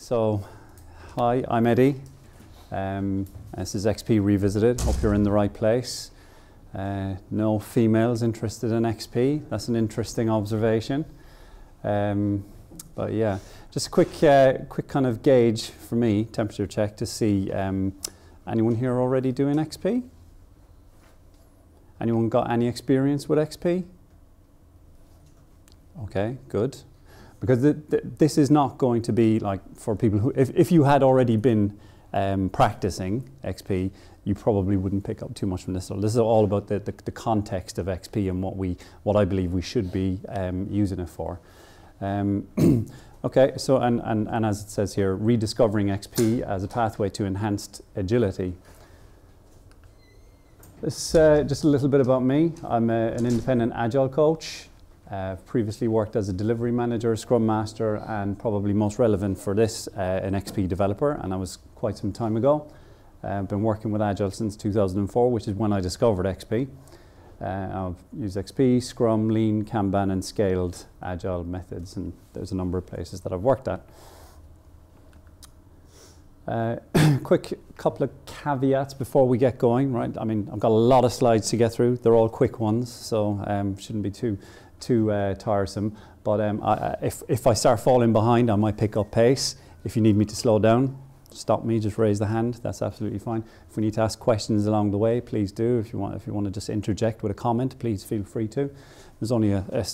So, hi, I'm Eddie. Um, this is XP Revisited. Hope you're in the right place. Uh, no females interested in XP. That's an interesting observation. Um, but yeah, just a quick, uh, quick kind of gauge for me, temperature check to see um, anyone here already doing XP? Anyone got any experience with XP? Okay, good. Because th th this is not going to be like for people who, if, if you had already been um, practicing XP, you probably wouldn't pick up too much from this. So this is all about the, the, the context of XP and what we, what I believe we should be um, using it for. Um, okay, so and, and, and as it says here, rediscovering XP as a pathway to enhanced agility. This uh, just a little bit about me. I'm a, an independent agile coach. Uh, previously worked as a delivery manager, scrum master, and probably most relevant for this, uh, an XP developer, and that was quite some time ago. I've uh, been working with Agile since 2004, which is when I discovered XP. Uh, I've used XP, Scrum, Lean, Kanban, and scaled Agile methods, and there's a number of places that I've worked at. Uh, quick couple of caveats before we get going, right? I mean, I've got a lot of slides to get through. They're all quick ones, so um, shouldn't be too too uh, tiresome. But um, I, if, if I start falling behind, I might pick up pace. If you need me to slow down, stop me, just raise the hand. That's absolutely fine. If we need to ask questions along the way, please do. If you want, if you want to just interject with a comment, please feel free to. There's only a, a,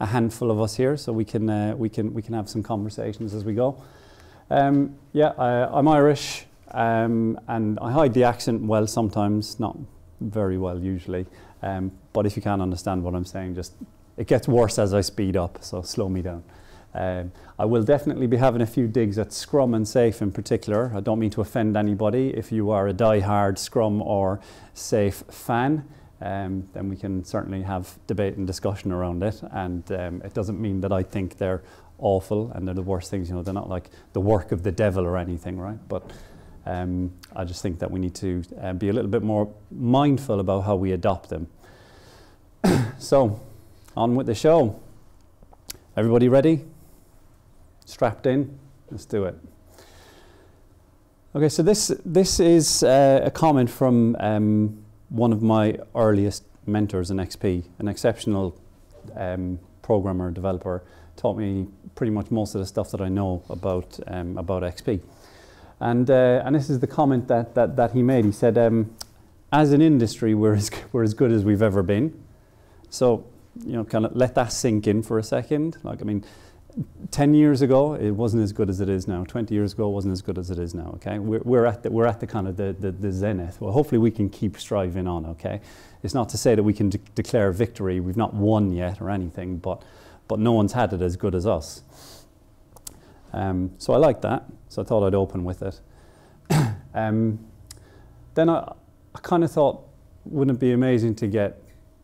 a handful of us here, so we can, uh, we, can, we can have some conversations as we go. Um, yeah, I, I'm Irish, um, and I hide the accent well sometimes, not very well usually. Um, but if you can't understand what I'm saying, just it gets worse as I speed up, so slow me down. Um, I will definitely be having a few digs at Scrum and Safe in particular. I don't mean to offend anybody. If you are a die-hard Scrum or Safe fan, um, then we can certainly have debate and discussion around it. And um, it doesn't mean that I think they're awful and they're the worst things. You know, they're not like the work of the devil or anything, right? But um, I just think that we need to uh, be a little bit more mindful about how we adopt them. so, on with the show. Everybody ready? Strapped in? Let's do it. Okay, so this, this is uh, a comment from um, one of my earliest mentors in XP, an exceptional um, programmer, developer, taught me pretty much most of the stuff that I know about, um, about XP. And, uh, and this is the comment that, that, that he made. He said, um, as an industry, we're as, we're as good as we've ever been. So, you know, kind of let that sink in for a second. Like, I mean, 10 years ago, it wasn't as good as it is now. 20 years ago, it wasn't as good as it is now, okay? We're, we're, at, the, we're at the kind of the, the, the zenith. Well, hopefully we can keep striving on, okay? It's not to say that we can de declare victory. We've not won yet or anything, but, but no one's had it as good as us. Um, so I like that, so I thought I'd open with it. um, then I, I kind of thought, wouldn't it be amazing to get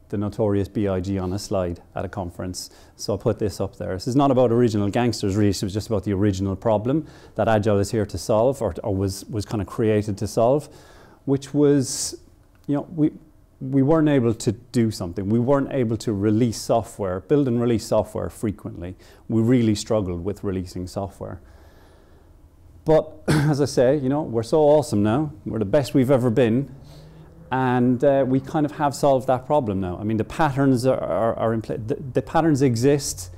the notorious B.I.G. on a slide at a conference. So I put this up there. This is not about original gangsters, really. It was just about the original problem that Agile is here to solve, or, or was, was kind of created to solve, which was, you know, we, we weren't able to do something. We weren't able to release software, build and release software frequently. We really struggled with releasing software. But as I say, you know, we're so awesome now. We're the best we've ever been and uh, we kind of have solved that problem now. I mean, the patterns are, are, are in place. The, the, patterns exist.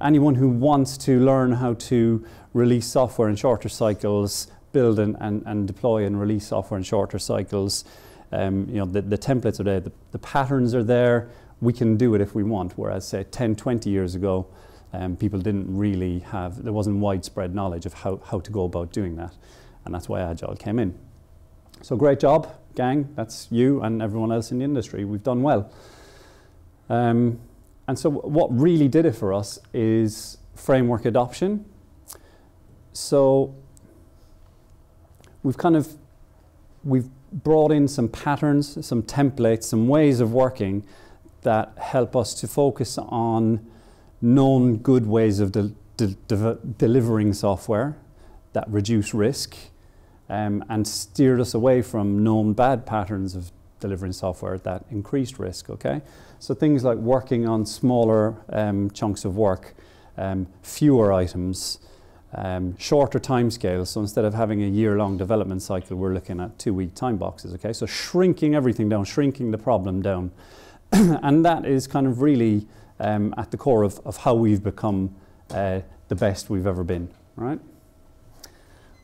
Anyone who wants to learn how to release software in shorter cycles, build and, and, and deploy and release software in shorter cycles, um, you know, the, the templates are there, the, the, patterns are there. We can do it if we want. Whereas, say, 10, 20 years ago, um, people didn't really have, there wasn't widespread knowledge of how, how to go about doing that. And that's why Agile came in. So great job gang, that's you and everyone else in the industry. We've done well. Um, and so what really did it for us is framework adoption. So we've kind of, we've brought in some patterns, some templates, some ways of working that help us to focus on known good ways of de de de delivering software that reduce risk um, and steered us away from known bad patterns of delivering software at that increased risk, okay? So things like working on smaller um, chunks of work, um, fewer items, um, shorter time scales. So instead of having a year-long development cycle, we're looking at two-week time boxes. Okay, so shrinking everything down, shrinking the problem down, and that is kind of really um, at the core of, of how we've become uh, the best we've ever been. Right?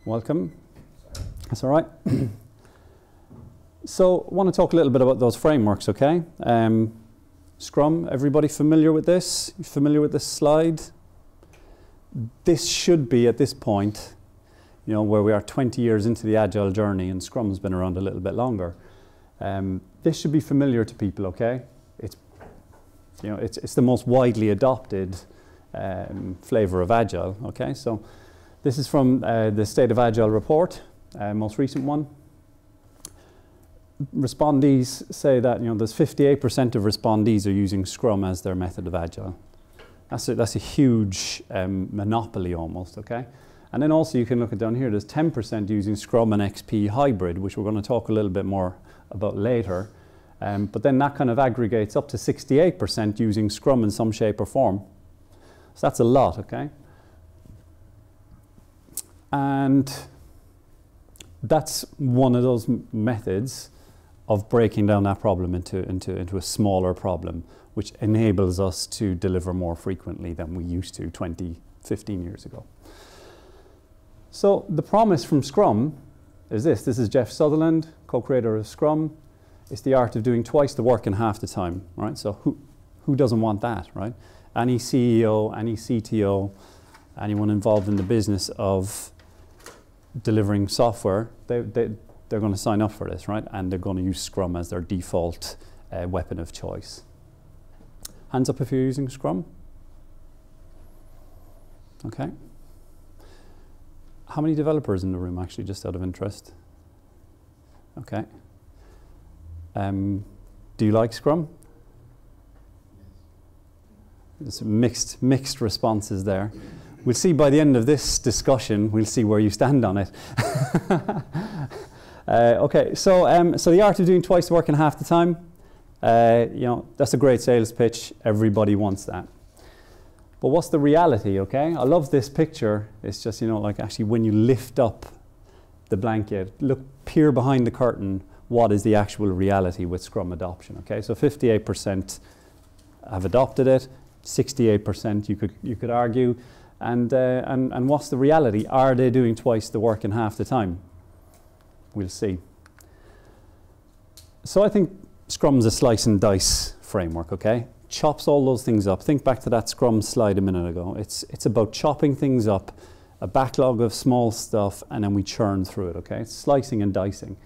Welcome. That's all right. so, I want to talk a little bit about those frameworks. Okay. Um, Scrum. Everybody familiar with this? You familiar with this slide? this should be at this point, you know, where we are 20 years into the agile journey and Scrum's been around a little bit longer. Um, this should be familiar to people, okay? It's, you know, it's, it's the most widely adopted um, flavor of agile, okay? So this is from uh, the State of Agile report, uh, most recent one. Respondees say that, you know, there's 58% of respondees are using Scrum as their method of agile. That's a, that's a huge um, monopoly almost, okay? And then also you can look at down here, there's 10% using Scrum and XP hybrid, which we're going to talk a little bit more about later. Um, but then that kind of aggregates up to 68% using Scrum in some shape or form. So that's a lot, okay? And that's one of those methods of breaking down that problem into, into, into a smaller problem which enables us to deliver more frequently than we used to 20, 15 years ago. So the promise from Scrum is this. This is Jeff Sutherland, co-creator of Scrum. It's the art of doing twice the work in half the time, right? So who, who doesn't want that, right? Any CEO, any CTO, anyone involved in the business of delivering software, they, they, they're going to sign up for this, right? And they're going to use Scrum as their default uh, weapon of choice. Hands up if you're using Scrum. Okay. How many developers in the room, actually, just out of interest? Okay. Um, do you like Scrum? There's mixed, mixed responses there. We'll see by the end of this discussion, we'll see where you stand on it. uh, okay, so, um, so the art of doing twice the work in half the time. Uh, you know, that's a great sales pitch. Everybody wants that. But what's the reality, okay? I love this picture. It's just, you know, like actually when you lift up the blanket, look, peer behind the curtain, what is the actual reality with Scrum adoption, okay? So 58% have adopted it, 68% you could, you could argue. And, uh, and, and what's the reality? Are they doing twice the work in half the time? We'll see. So I think Scrum's a slice and dice framework, okay? Chops all those things up. Think back to that Scrum slide a minute ago. It's, it's about chopping things up, a backlog of small stuff, and then we churn through it, okay? It's slicing and dicing.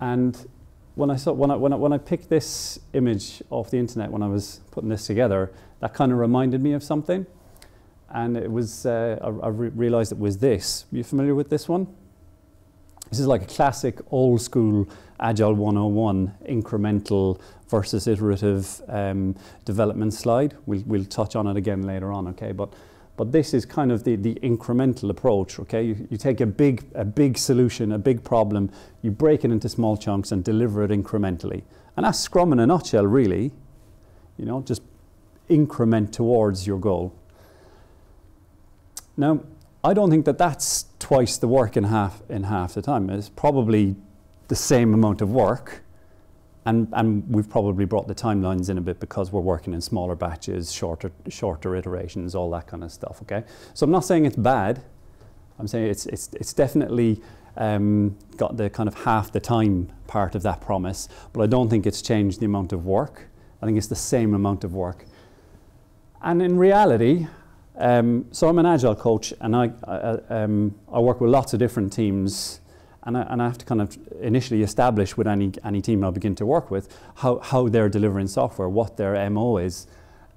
And when I, saw, when, I, when, I, when I picked this image off the internet when I was putting this together, that kind of reminded me of something. And it was, uh, I, I re realized it was this. Are you familiar with this one? This is like a classic old school Agile 101 incremental versus iterative um, development slide. We'll, we'll touch on it again later on, okay? But, but this is kind of the, the incremental approach, okay? You, you take a big, a big solution, a big problem, you break it into small chunks and deliver it incrementally. And that's Scrum in a nutshell, really. You know, just increment towards your goal. Now, I don't think that that's twice the work in half in half the time. It's probably the same amount of work, and and we've probably brought the timelines in a bit because we're working in smaller batches, shorter shorter iterations, all that kind of stuff. Okay, so I'm not saying it's bad. I'm saying it's it's it's definitely um, got the kind of half the time part of that promise, but I don't think it's changed the amount of work. I think it's the same amount of work. And in reality, um, so I'm an agile coach, and I, I, um, I work with lots of different teams, and I, and I have to kind of initially establish with any any team I begin to work with how how they're delivering software, what their mo is,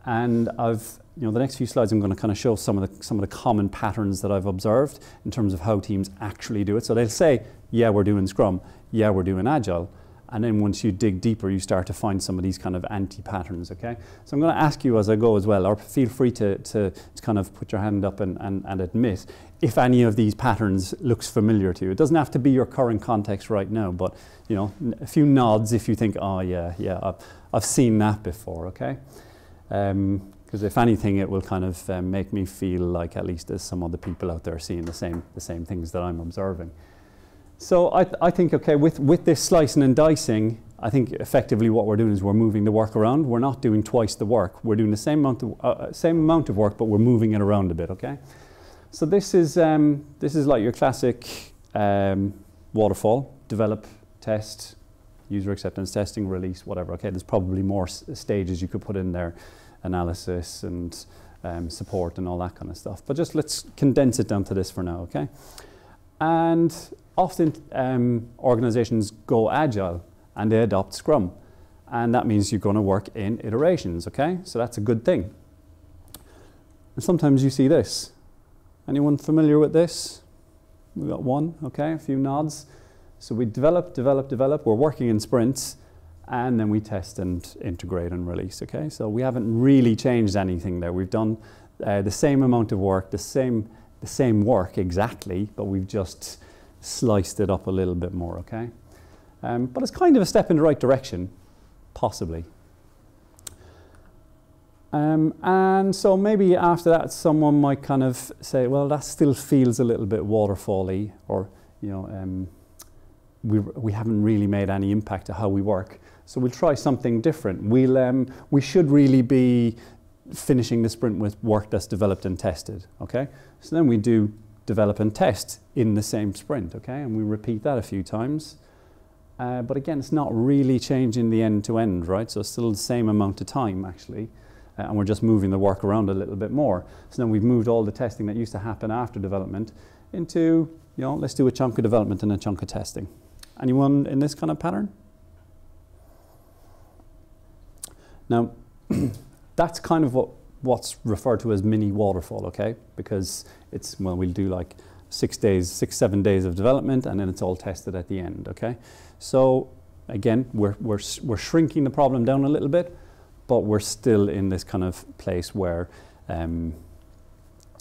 and I've you know the next few slides I'm going to kind of show some of the some of the common patterns that I've observed in terms of how teams actually do it. So they'll say, yeah, we're doing Scrum, yeah, we're doing Agile, and then once you dig deeper, you start to find some of these kind of anti-patterns, okay? So I'm going to ask you as I go as well, or feel free to, to, to kind of put your hand up and, and, and admit if any of these patterns looks familiar to you. It doesn't have to be your current context right now, but you know, a few nods if you think, oh yeah, yeah, I've, I've seen that before, okay? Um, Because if anything, it will kind of um, make me feel like at least there's some other people out there seeing the same, the same things that I'm observing. So I, th I think, okay, with, with this slicing and dicing, I think effectively what we're doing is we're moving the work around. We're not doing twice the work. We're doing the same amount of, uh, uh, same amount of work, but we're moving it around a bit, okay? So this is, um, this is like your classic um, waterfall, develop, test, user acceptance testing, release, whatever. Okay, there's probably more stages you could put in there, analysis and um, support and all that kind of stuff. But just let's condense it down to this for now, okay? And often um, organizations go agile and they adopt Scrum. And that means you're going to work in iterations, okay? So that's a good thing. And sometimes you see this. Anyone familiar with this? We've got one, okay, a few nods. So we develop, develop, develop. We're working in sprints, and then we test and integrate and release, okay? So we haven't really changed anything there. We've done uh, the same amount of work, the same, the same work exactly, but we've just sliced it up a little bit more, okay? Um, but it's kind of a step in the right direction, possibly. Um, and so maybe after that, someone might kind of say, well, that still feels a little bit waterfally, or, you know, um, we, we haven't really made any impact to how we work. So we'll try something different. We'll, um, we should really be finishing the sprint with work that's developed and tested, okay? So then we do develop and test in the same sprint, okay? And we repeat that a few times. Uh, but again, it's not really changing the end to end, right? So it's still the same amount of time, actually. Uh, and we're just moving the work around a little bit more. So then we've moved all the testing that used to happen after development into, you know, let's do a chunk of development and a chunk of testing. Anyone in this kind of pattern? Now, that's kind of what what's referred to as mini waterfall, okay? Because it's, well, we'll do like six days, six, seven days of development, and then it's all tested at the end, okay? So again, we're, we're, we're shrinking the problem down a little bit, but we're still in this kind of place where um,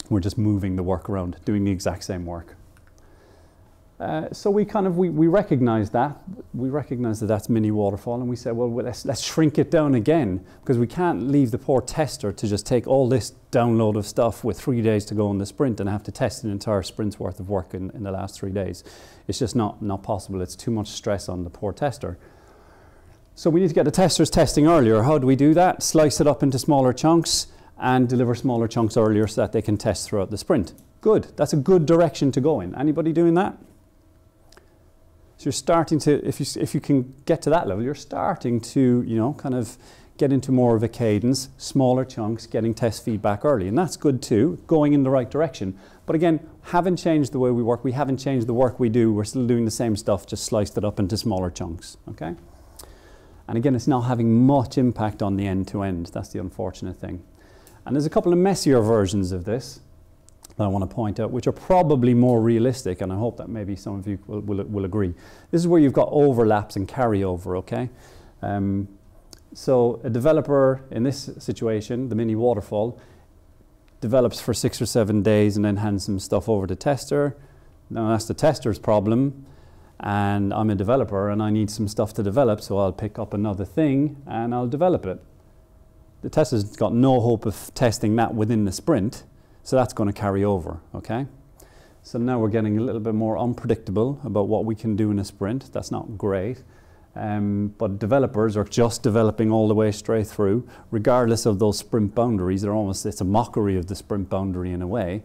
we're just moving the work around, doing the exact same work. Uh, so we kind of we, we recognize that we recognize that that's mini waterfall and we said well let's, let's shrink it down again because we can't leave the poor tester to just take all this download of stuff with three days to go in the sprint and have to test an entire sprint's worth of work in, in the last three days. It's just not not possible. It's too much stress on the poor tester. So we need to get the testers testing earlier. How do we do that? Slice it up into smaller chunks and deliver smaller chunks earlier so that they can test throughout the sprint. Good. That's a good direction to go in. Anybody doing that so you're starting to, if you, if you can get to that level, you're starting to, you know, kind of get into more of a cadence, smaller chunks, getting test feedback early. And that's good too, going in the right direction. But again, haven't changed the way we work. We haven't changed the work we do. We're still doing the same stuff, just sliced it up into smaller chunks, okay? And again, it's not having much impact on the end to end. That's the unfortunate thing. And there's a couple of messier versions of this that I want to point out, which are probably more realistic, and I hope that maybe some of you will, will, will agree. This is where you've got overlaps and carryover, okay? Um, so a developer in this situation, the mini waterfall, develops for six or seven days and then hands some stuff over to tester. Now that's the tester's problem, and I'm a developer and I need some stuff to develop, so I'll pick up another thing and I'll develop it. The tester's got no hope of testing that within the sprint, so that's going to carry over, okay? So now we're getting a little bit more unpredictable about what we can do in a sprint. That's not great. Um, but developers are just developing all the way straight through, regardless of those sprint boundaries. They're almost, it's a mockery of the sprint boundary in a way,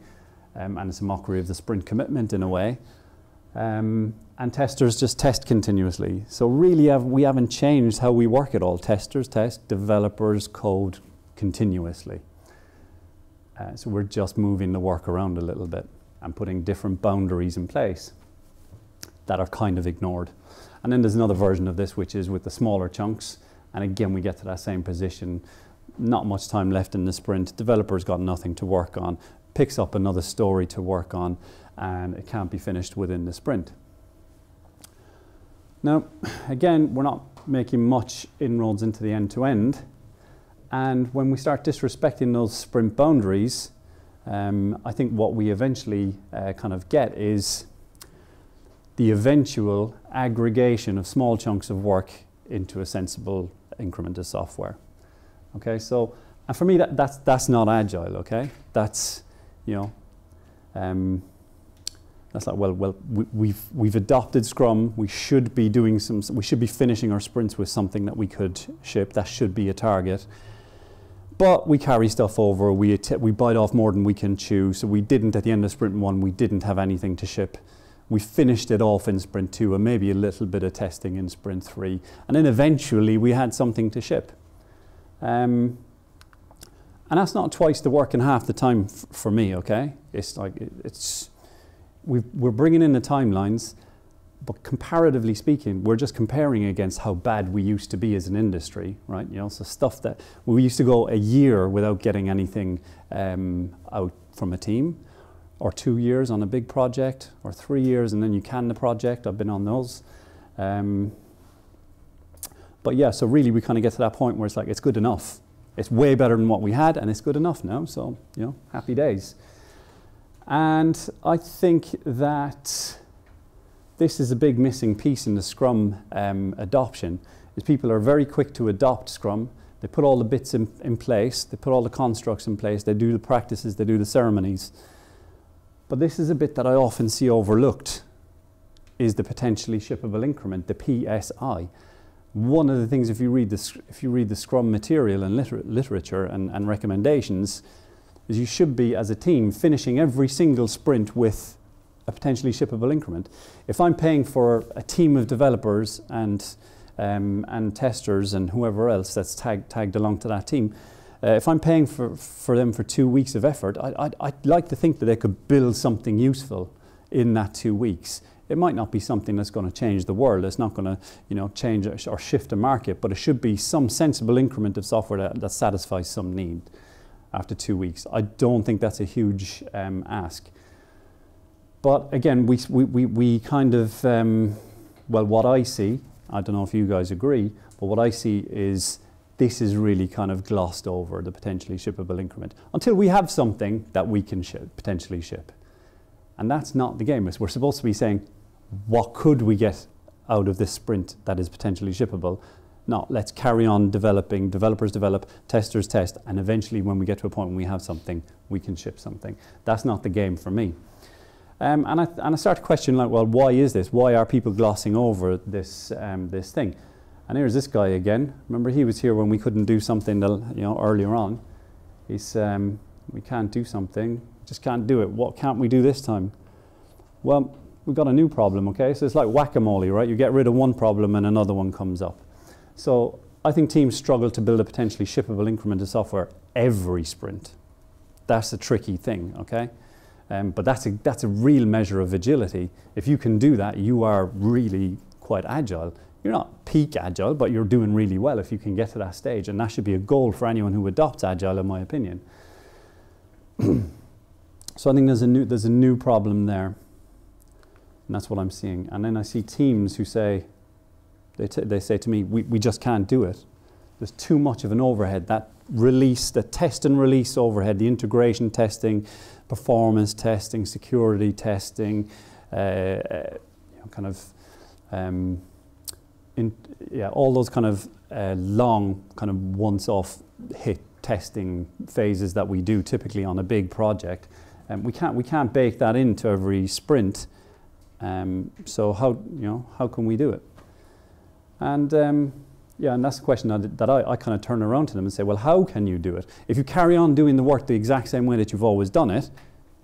um, and it's a mockery of the sprint commitment in a way. Um, and testers just test continuously. So really have, we haven't changed how we work at all. Testers test, developers code continuously. Uh, so we're just moving the work around a little bit and putting different boundaries in place that are kind of ignored. And then there's another version of this, which is with the smaller chunks. And again, we get to that same position. Not much time left in the sprint. Developer's got nothing to work on, picks up another story to work on, and it can't be finished within the sprint. Now, again, we're not making much inroads into the end to end. And when we start disrespecting those sprint boundaries, um, I think what we eventually uh, kind of get is the eventual aggregation of small chunks of work into a sensible increment of software. Okay, so and for me, that, that's, that's not agile, okay? That's, you know, um, that's like, well, well, we, we've, we've adopted Scrum. We should be doing some, we should be finishing our sprints with something that we could ship. That should be a target. But we carry stuff over. We, we bite off more than we can chew. So we didn't, at the end of sprint one, we didn't have anything to ship. We finished it off in sprint two and maybe a little bit of testing in sprint three. And then eventually we had something to ship. Um, and that's not twice the work and half the time for me, okay? It's like, it, it's, we are bringing in the timelines, but comparatively speaking, we're just comparing against how bad we used to be as an industry, right? You know, so stuff that we used to go a year without getting anything um, out from a team, or two years on a big project, or three years and then you can the project. I've been on those. Um, but yeah, so really we kind of get to that point where it's like it's good enough. It's way better than what we had, and it's good enough now. So you know, happy days. And I think that this is a big missing piece in the Scrum um, adoption, is people are very quick to adopt Scrum. They put all the bits in, in place, they put all the constructs in place, they do the practices, they do the ceremonies. But this is a bit that I often see overlooked, is the potentially shippable increment, the PSI. One of the things, if you read the, if you read the Scrum material and liter literature and, and recommendations, is you should be, as a team, finishing every single sprint with a potentially shippable increment. If I'm paying for a team of developers and, um, and testers and whoever else that's tag, tagged along to that team, uh, if I'm paying for, for them for two weeks of effort, I, I'd, I'd like to think that they could build something useful in that two weeks. It might not be something that's going to change the world. It's not going to, you know, change or shift a market, but it should be some sensible increment of software that, that satisfies some need after two weeks. I don't think that's a huge um, ask. But again, we, we, we, kind of, um, well, what I see, I don't know if you guys agree, but what I see is this is really kind of glossed over, the potentially shippable increment, until we have something that we can ship, potentially ship. And that's not the game. We're supposed to be saying, what could we get out of this sprint that is potentially shippable? No, let's carry on developing. Developers develop, testers test, and eventually, when we get to a point when we have something, we can ship something. That's not the game for me. Um, and, I, and I start to question, like, well, why is this? Why are people glossing over this, um, this thing? And here's this guy again. Remember, he was here when we couldn't do something you know, earlier on. He's, um, we can't do something, just can't do it. What can't we do this time? Well, we've got a new problem, okay? So it's like whack-a-mole, right? You get rid of one problem and another one comes up. So I think teams struggle to build a potentially shippable increment of software every sprint. That's a tricky thing, okay? Um, but that's a, that's a real measure of agility. If you can do that, you are really quite agile. You're not peak agile, but you're doing really well if you can get to that stage. And that should be a goal for anyone who adopts agile, in my opinion. so I think there's a new, there's a new problem there. And that's what I'm seeing. And then I see teams who say, they, they say to me, we, we just can't do it. There's too much of an overhead. That release, the test and release overhead, the integration testing, performance testing, security testing, uh, uh, you know, kind of, um, in, yeah, all those kind of uh, long, kind of once-off hit testing phases that we do typically on a big project. Um, we can't we can't bake that into every sprint. Um, so how you know how can we do it? And um, yeah, and that's the question that, that I, I kind of turn around to them and say, well, how can you do it? If you carry on doing the work the exact same way that you've always done it,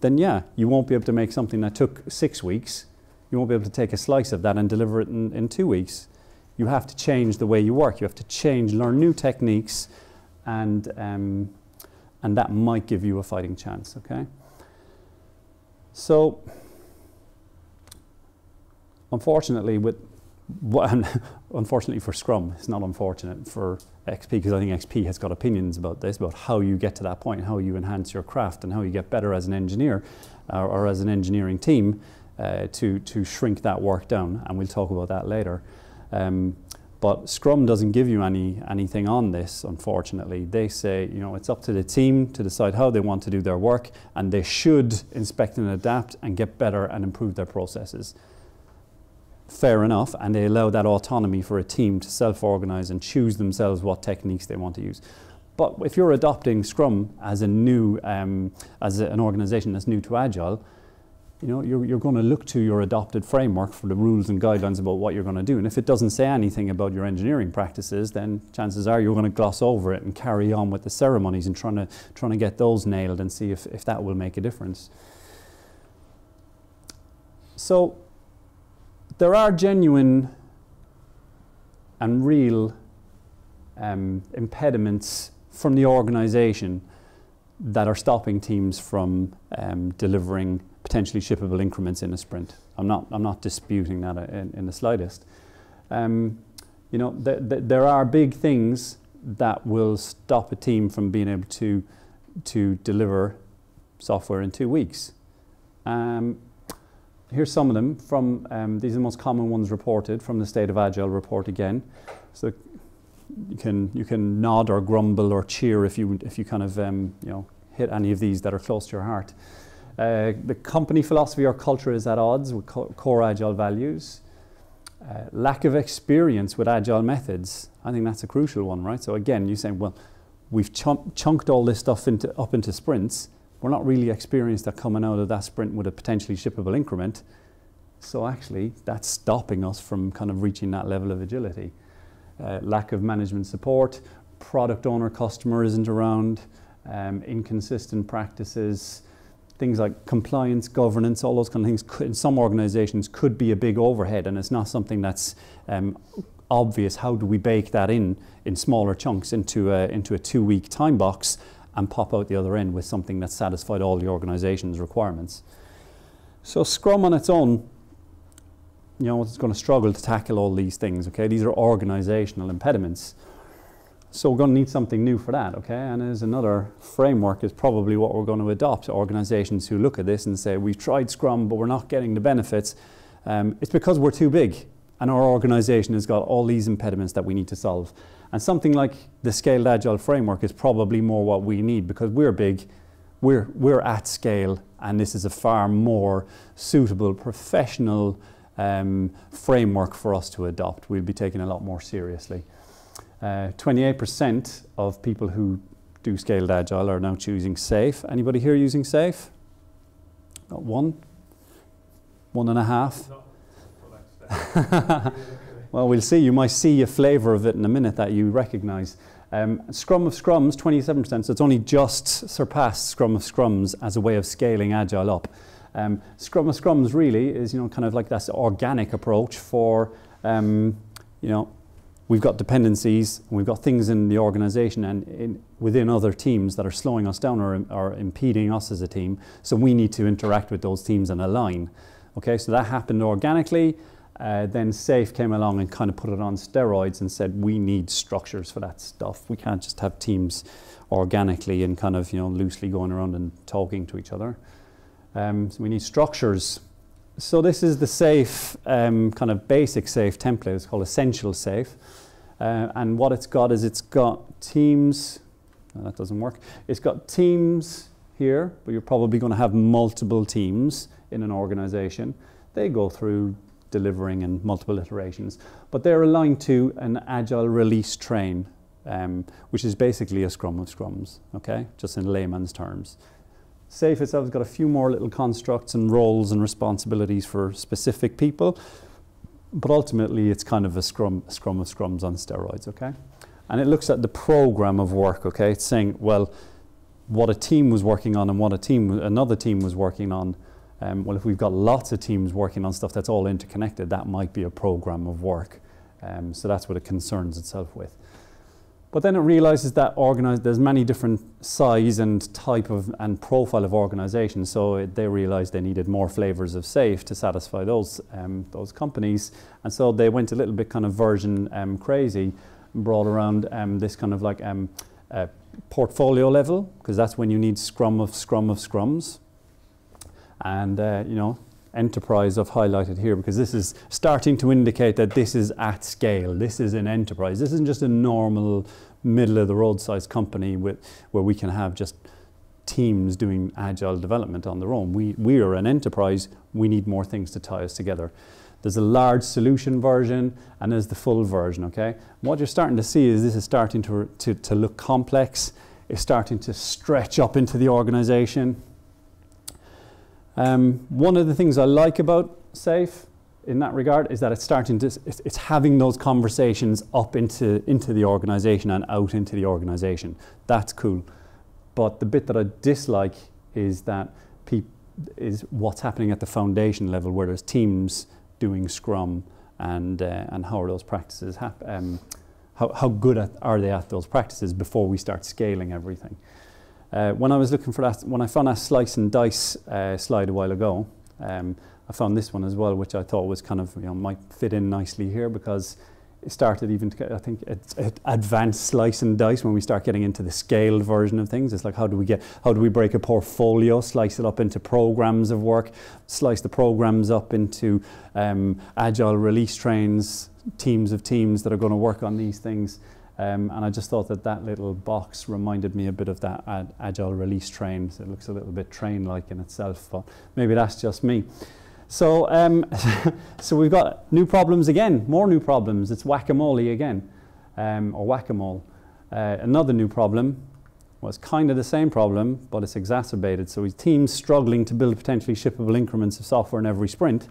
then yeah, you won't be able to make something that took six weeks. You won't be able to take a slice of that and deliver it in, in two weeks. You have to change the way you work. You have to change, learn new techniques, and, um, and that might give you a fighting chance, okay? So, unfortunately, with unfortunately for Scrum, it's not unfortunate for XP because I think XP has got opinions about this, about how you get to that point, how you enhance your craft, and how you get better as an engineer uh, or as an engineering team uh, to, to shrink that work down. And we'll talk about that later. Um, but Scrum doesn't give you any anything on this, unfortunately. They say, you know, it's up to the team to decide how they want to do their work, and they should inspect and adapt and get better and improve their processes fair enough, and they allow that autonomy for a team to self organize and choose themselves what techniques they want to use. But if you're adopting Scrum as a new, um, as a, an organization that's new to Agile, you know, you're, you're going to look to your adopted framework for the rules and guidelines about what you're going to do. And if it doesn't say anything about your engineering practices, then chances are you're going to gloss over it and carry on with the ceremonies and trying to, trying to get those nailed and see if, if that will make a difference. So there are genuine and real um, impediments from the organization that are stopping teams from um, delivering potentially shippable increments in a sprint. I'm not, I'm not disputing that in, in the slightest. Um, you know, th th there are big things that will stop a team from being able to, to deliver software in two weeks. Um, here's some of them from, um, these are the most common ones reported from the State of Agile report again. So you can, you can nod or grumble or cheer if you, if you kind of um, you know, hit any of these that are close to your heart. Uh, the company philosophy or culture is at odds with co core agile values. Uh, lack of experience with agile methods. I think that's a crucial one, right? So again, you're saying, well, we've chunk chunked all this stuff into, up into sprints. We're not really experienced at coming out of that sprint with a potentially shippable increment. So actually, that's stopping us from kind of reaching that level of agility. Uh, lack of management support, product owner customer isn't around, um, inconsistent practices, things like compliance, governance, all those kind of things could, in some organizations could be a big overhead and it's not something that's um, obvious. How do we bake that in in smaller chunks into a, into a two week time box and pop out the other end with something that satisfied all the organization's requirements? So Scrum on its own, you know, it's going to struggle to tackle all these things, okay? These are organizational impediments. So we're going to need something new for that, okay? And there's another framework is probably what we're going to adopt. Organizations who look at this and say, we've tried Scrum, but we're not getting the benefits. Um, it's because we're too big and our organization has got all these impediments that we need to solve. And something like the Scaled Agile framework is probably more what we need because we're big, we're, we're at scale, and this is a far more suitable professional um, framework for us to adopt. We'll be taken a lot more seriously. 28% uh, of people who do scaled agile are now choosing safe. Anybody here using safe? Got one? One and a half? well, we'll see. You might see a flavour of it in a minute that you recognise. Um, Scrum of Scrums, 27%, so it's only just surpassed Scrum of Scrums as a way of scaling Agile up. Um, Scrum of Scrums really is, you know, kind of like that organic approach for, um, you know, we've got dependencies, we've got things in the organization and in, within other teams that are slowing us down or, or impeding us as a team. So we need to interact with those teams and align. Okay, so that happened organically. Uh, then SAFE came along and kind of put it on steroids and said we need structures for that stuff. We can't just have teams organically and kind of you know loosely going around and talking to each other. Um, so we need structures so this is the safe, um, kind of basic safe template. It's called Essential Safe. Uh, and what it's got is it's got teams, no, that doesn't work. It's got teams here, but you're probably going to have multiple teams in an organization. They go through delivering in multiple iterations, but they're aligned to an agile release train, um, which is basically a scrum of scrums, okay, just in layman's terms. Safe itself has got a few more little constructs and roles and responsibilities for specific people, but ultimately it's kind of a scrum, scrum of scrums on steroids, okay? And it looks at the program of work, okay? It's saying, well, what a team was working on and what a team, another team was working on. Um, well, if we've got lots of teams working on stuff that's all interconnected, that might be a program of work. Um, so that's what it concerns itself with. But then it realizes that there's many different size and type of and profile of organizations. So it, they realized they needed more flavors of safe to satisfy those um, those companies. And so they went a little bit kind of version um, crazy and brought around um, this kind of like um, uh, portfolio level because that's when you need scrum of scrum of scrums. And uh, you know enterprise I've highlighted here because this is starting to indicate that this is at scale. This is an enterprise. This isn't just a normal middle of the road size company with, where we can have just teams doing agile development on their own. We, we are an enterprise. We need more things to tie us together. There's a large solution version and there's the full version, okay? What you're starting to see is this is starting to, to, to look complex. It's starting to stretch up into the organization. Um, one of the things I like about SAFe in that regard is that it's starting to, it's, having those conversations up into, into the organization and out into the organization. That's cool. But the bit that I dislike is that is what's happening at the foundation level where there's teams doing Scrum and, uh, and how are those practices, um, how, how good at, are they at those practices before we start scaling everything. Uh, when I was looking for that, when I found that slice and dice uh, slide a while ago, um, I found this one as well, which I thought was kind of, you know, might fit in nicely here because it started even to, I think it's advanced slice and dice when we start getting into the scaled version of things. It's like how do we get how do we break a portfolio, slice it up into programs of work, slice the programs up into um, agile release trains, teams of teams that are going to work on these things. Um, and I just thought that that little box reminded me a bit of that ad, agile release train. So it looks a little bit train-like in itself, but maybe that's just me. So, um, so we've got new problems again, more new problems. It's whack-a-mole again, um, or whack-a-mole. Uh, another new problem was kind of the same problem, but it's exacerbated. So we teams struggling to build potentially shippable increments of software in every sprint.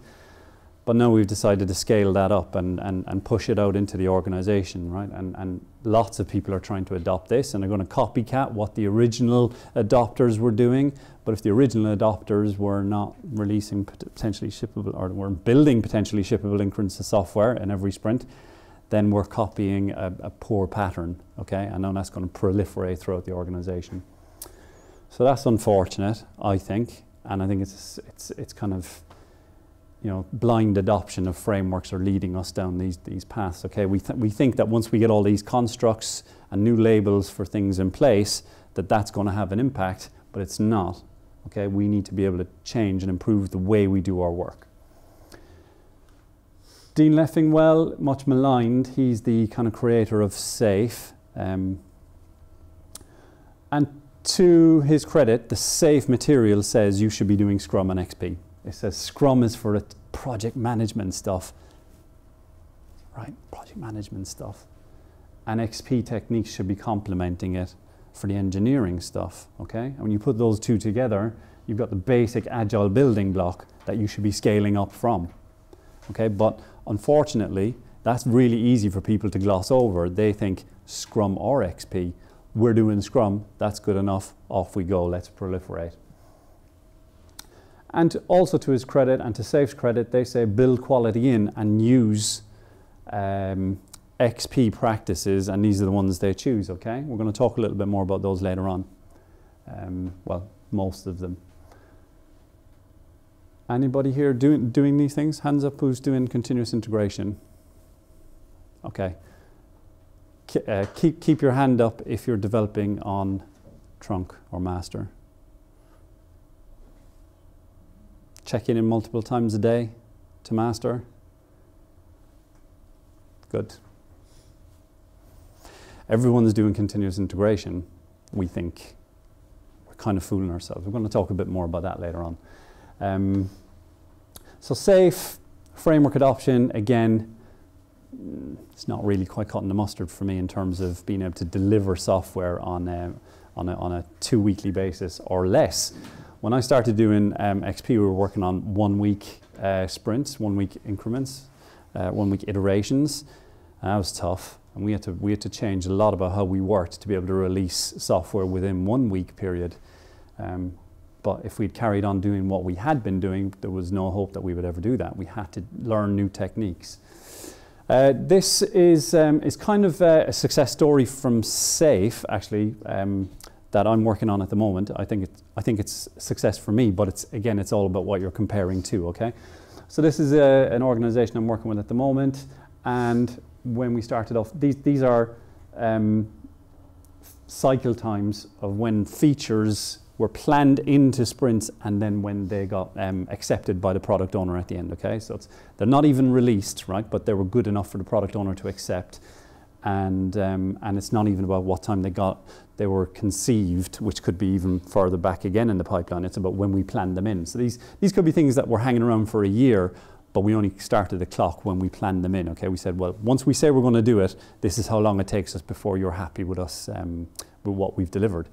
But now we've decided to scale that up and, and, and push it out into the organization, right? And, and lots of people are trying to adopt this and are going to copycat what the original adopters were doing. But if the original adopters were not releasing potentially shippable or were building potentially shippable increments of software in every sprint, then we're copying a, a poor pattern, okay? And now that's going to proliferate throughout the organization. So that's unfortunate, I think. And I think it's, it's, it's kind of you know, blind adoption of frameworks are leading us down these, these paths. Okay, we, th we think that once we get all these constructs and new labels for things in place, that that's going to have an impact, but it's not. Okay, we need to be able to change and improve the way we do our work. Dean Leffingwell, much maligned, he's the kind of creator of SAFe. Um, and to his credit, the SAFe material says you should be doing Scrum and XP. It says Scrum is for project management stuff. Right, project management stuff. And XP techniques should be complementing it for the engineering stuff, okay? And when you put those two together, you've got the basic agile building block that you should be scaling up from, okay? But unfortunately, that's really easy for people to gloss over. They think Scrum or XP, we're doing Scrum, that's good enough, off we go, let's proliferate. And also to his credit and to SAFe's credit, they say build quality in and use um, XP practices, and these are the ones they choose, okay? We're going to talk a little bit more about those later on. Um, well, most of them. Anybody here doing, doing these things? Hands up who's doing continuous integration. Okay. uh, keep, keep your hand up if you're developing on trunk or master. Checking in multiple times a day to master. Good. Everyone's doing continuous integration, we think. We're kind of fooling ourselves. We're going to talk a bit more about that later on. Um, so, SAFe, framework adoption, again, it's not really quite cutting the mustard for me in terms of being able to deliver software on a, on a, on a two weekly basis or less. When I started doing um, XP, we were working on one week uh, sprints, one week increments, uh, one week iterations. And that was tough. And we had, to, we had to change a lot about how we worked to be able to release software within one week period. Um, but if we'd carried on doing what we had been doing, there was no hope that we would ever do that. We had to learn new techniques. Uh, this is, um, is kind of a success story from SAFe, actually. Um, that I'm working on at the moment. I think it's, I think it's success for me, but it's again, it's all about what you're comparing to. Okay, so this is a, an organization I'm working with at the moment, and when we started off, these these are um, cycle times of when features were planned into sprints and then when they got um, accepted by the product owner at the end. Okay, so they're not even released, right? But they were good enough for the product owner to accept and um, and it's not even about what time they got they were conceived, which could be even further back again in the pipeline. It's about when we planned them in. So these these could be things that were hanging around for a year, but we only started the clock when we planned them in. Okay, we said, well, once we say we're going to do it, this is how long it takes us before you're happy with us um, with what we've delivered.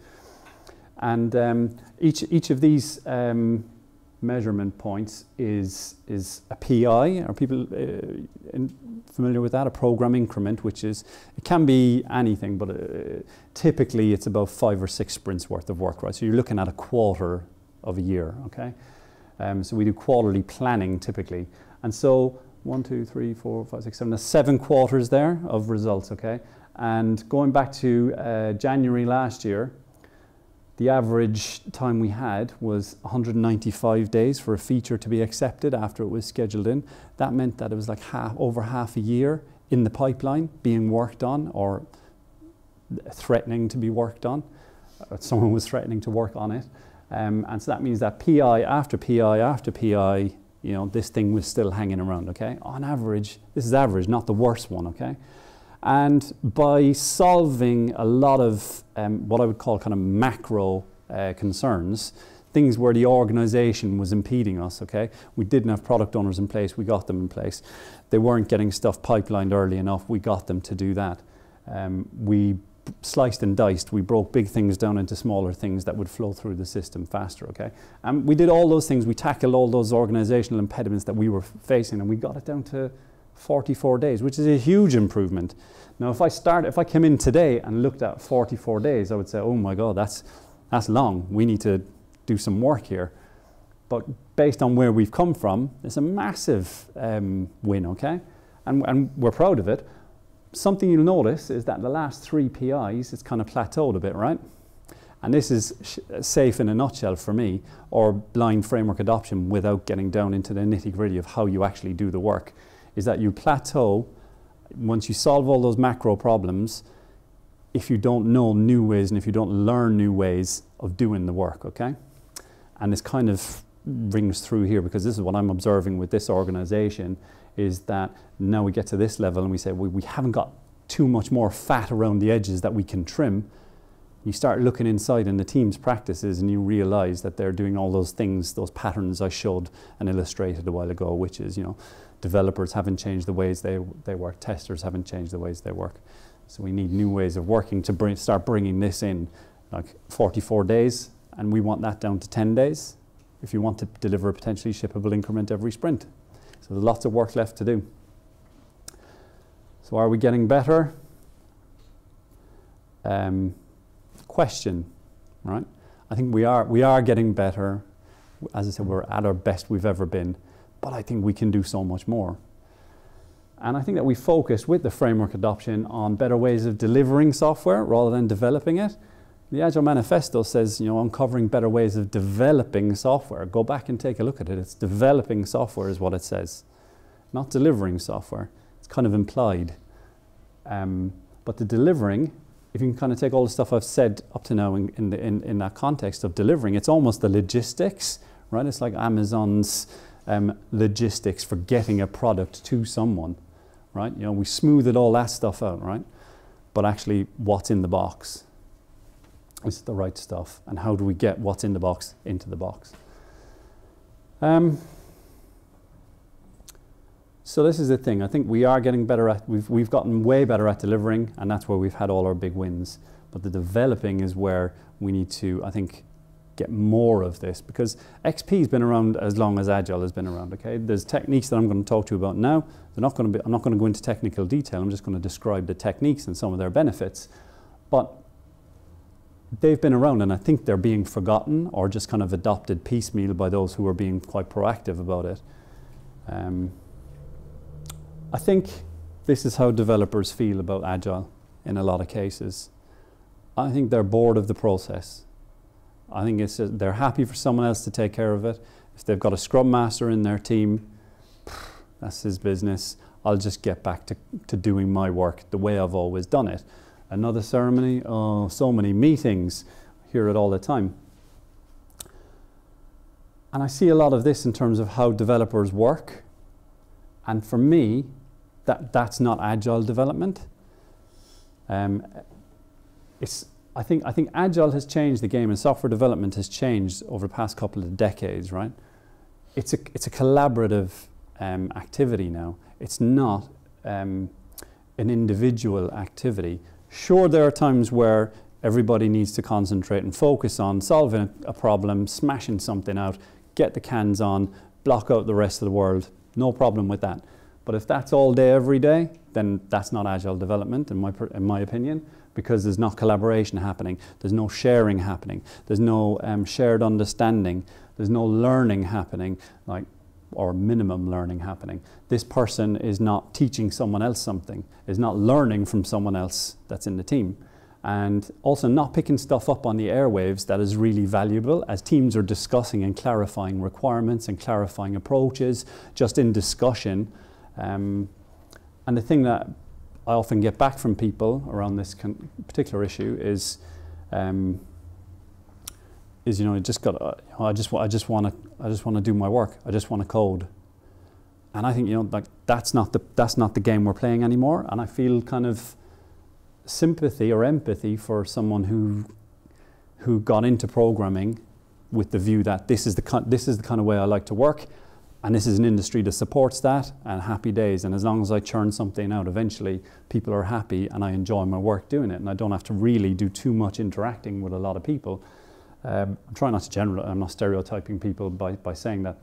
And um, each each of these um, measurement points is is a PI. Are people uh, familiar with that? A program increment, which is it can be anything, but uh, typically it's about five or six sprints worth of work, right? So you're looking at a quarter of a year. Okay, um, so we do quarterly planning typically, and so one, two, three, four, five, six, seven, there's seven quarters there of results. Okay, and going back to uh, January last year the average time we had was 195 days for a feature to be accepted after it was scheduled in. That meant that it was like half, over half a year in the pipeline being worked on or threatening to be worked on. Uh, someone was threatening to work on it. Um, and so that means that PI after PI after PI, you know, this thing was still hanging around, okay? On average, this is average, not the worst one, okay? And by solving a lot of um, what I would call kind of macro uh, concerns, things where the organization was impeding us, okay? We didn't have product owners in place, we got them in place. They weren't getting stuff pipelined early enough, we got them to do that. Um, we sliced and diced, we broke big things down into smaller things that would flow through the system faster, okay? And we did all those things, we tackled all those organizational impediments that we were facing and we got it down to 44 days, which is a huge improvement. Now, if I start, if I came in today and looked at 44 days, I would say, oh my God, that's, that's long. We need to do some work here. But based on where we've come from, it's a massive um, win, okay? And, and we're proud of it. Something you'll notice is that the last three PIs, it's kind of plateaued a bit, right? And this is SAFe in a nutshell for me, or blind framework adoption without getting down into the nitty gritty of how you actually do the work is that you plateau once you solve all those macro problems if you don't know new ways and if you don't learn new ways of doing the work, okay? And this kind of rings through here because this is what I'm observing with this organization is that now we get to this level and we say we, we haven't got too much more fat around the edges that we can trim. You start looking inside in the team's practices and you realize that they're doing all those things, those patterns I showed and illustrated a while ago, which is, you know, developers haven't changed the ways they, they work, testers haven't changed the ways they work. So we need new ways of working to bring, start bringing this in, like 44 days, and we want that down to 10 days if you want to deliver a potentially shippable increment every sprint. So there's lots of work left to do. So are we getting better? Um, question, right? I think we are, we are getting better. As I said, we're at our best we've ever been but I think we can do so much more. And I think that we focus with the framework adoption on better ways of delivering software rather than developing it. The Agile Manifesto says, you know, uncovering better ways of developing software. Go back and take a look at it. It's developing software is what it says, not delivering software. It's kind of implied. Um, but the delivering, if you can kind of take all the stuff I've said up to now in, in, the, in, in that context of delivering, it's almost the logistics, right? It's like Amazon's um, logistics for getting a product to someone, right? You know, we smoothed all that stuff out, right? But actually, what's in the box is the right stuff, and how do we get what's in the box into the box? Um, so this is the thing. I think we are getting better at. We've we've gotten way better at delivering, and that's where we've had all our big wins. But the developing is where we need to, I think, get more of this because XP has been around as long as Agile has been around. Okay, there's techniques that I'm going to talk to you about now. They're not going to be. I'm not going to go into technical detail. I'm just going to describe the techniques and some of their benefits, but they've been around and I think they're being forgotten or just kind of adopted piecemeal by those who are being quite proactive about it. Um, I think this is how developers feel about Agile in a lot of cases. I think they're bored of the process. I think it's they're happy for someone else to take care of it. If they've got a scrum master in their team, that's his business. I'll just get back to, to doing my work the way I've always done it. Another ceremony, oh, so many meetings. I hear it all the time. And I see a lot of this in terms of how developers work. And for me, that, that's not agile development. Um, it's, I think, I think Agile has changed the game and software development has changed over the past couple of decades, right? It's a, it's a collaborative um, activity now. It's not um, an individual activity. Sure, there are times where everybody needs to concentrate and focus on solving a, problem, smashing something out, get the cans on, block out the rest of the world. No problem with that. But if that's all day, every day, then that's not agile development, in my, in my opinion, because there's not collaboration happening, there's no sharing happening, there's no um, shared understanding, there's no learning happening, like or minimum learning happening. This person is not teaching someone else something, is not learning from someone else that's in the team. And also not picking stuff up on the airwaves that is really valuable as teams are discussing and clarifying requirements and clarifying approaches just in discussion. Um, and the thing that I often get back from people around this particular issue is um, is you know just got uh, I just I just want to I just want to do my work. I just want to code. And I think you know like that's not the that's not the game we're playing anymore. And I feel kind of sympathy or empathy for someone who who got into programming with the view that this is the this is the kind of way I like to work. And this is an industry that supports that and happy days. And as long as I churn something out, eventually people are happy and I enjoy my work doing it. And I don't have to really do too much interacting with a lot of people. Um, I'm trying not to general, I'm not stereotyping people by, by saying that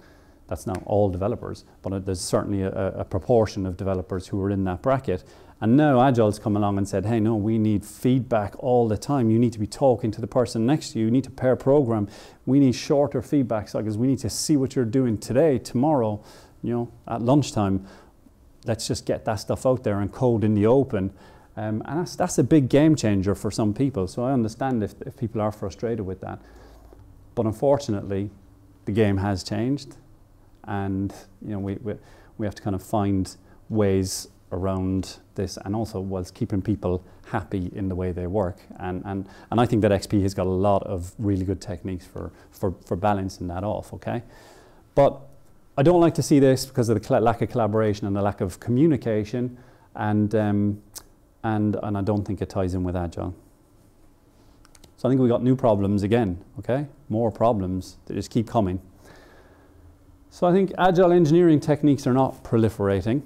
that's not all developers, but there's certainly a, a, proportion of developers who are in that bracket. And now Agile's come along and said, hey, no, we need feedback all the time. You need to be talking to the person next to you. You need to pair program. We need shorter feedback cycles. We need to see what you're doing today, tomorrow, you know, at lunchtime. Let's just get that stuff out there and code in the open. Um, and that's, that's a big game changer for some people. So I understand if, if people are frustrated with that. But unfortunately, the game has changed. And you know, we, we, we have to kind of find ways around this and also whilst keeping people happy in the way they work. And, and, and I think that XP has got a lot of really good techniques for, for, for balancing that off, okay? But I don't like to see this because of the lack of collaboration and the lack of communication. And um, and, and I don't think it ties in with Agile. So I think we got new problems again, okay? More problems that just keep coming. So I think Agile engineering techniques are not proliferating.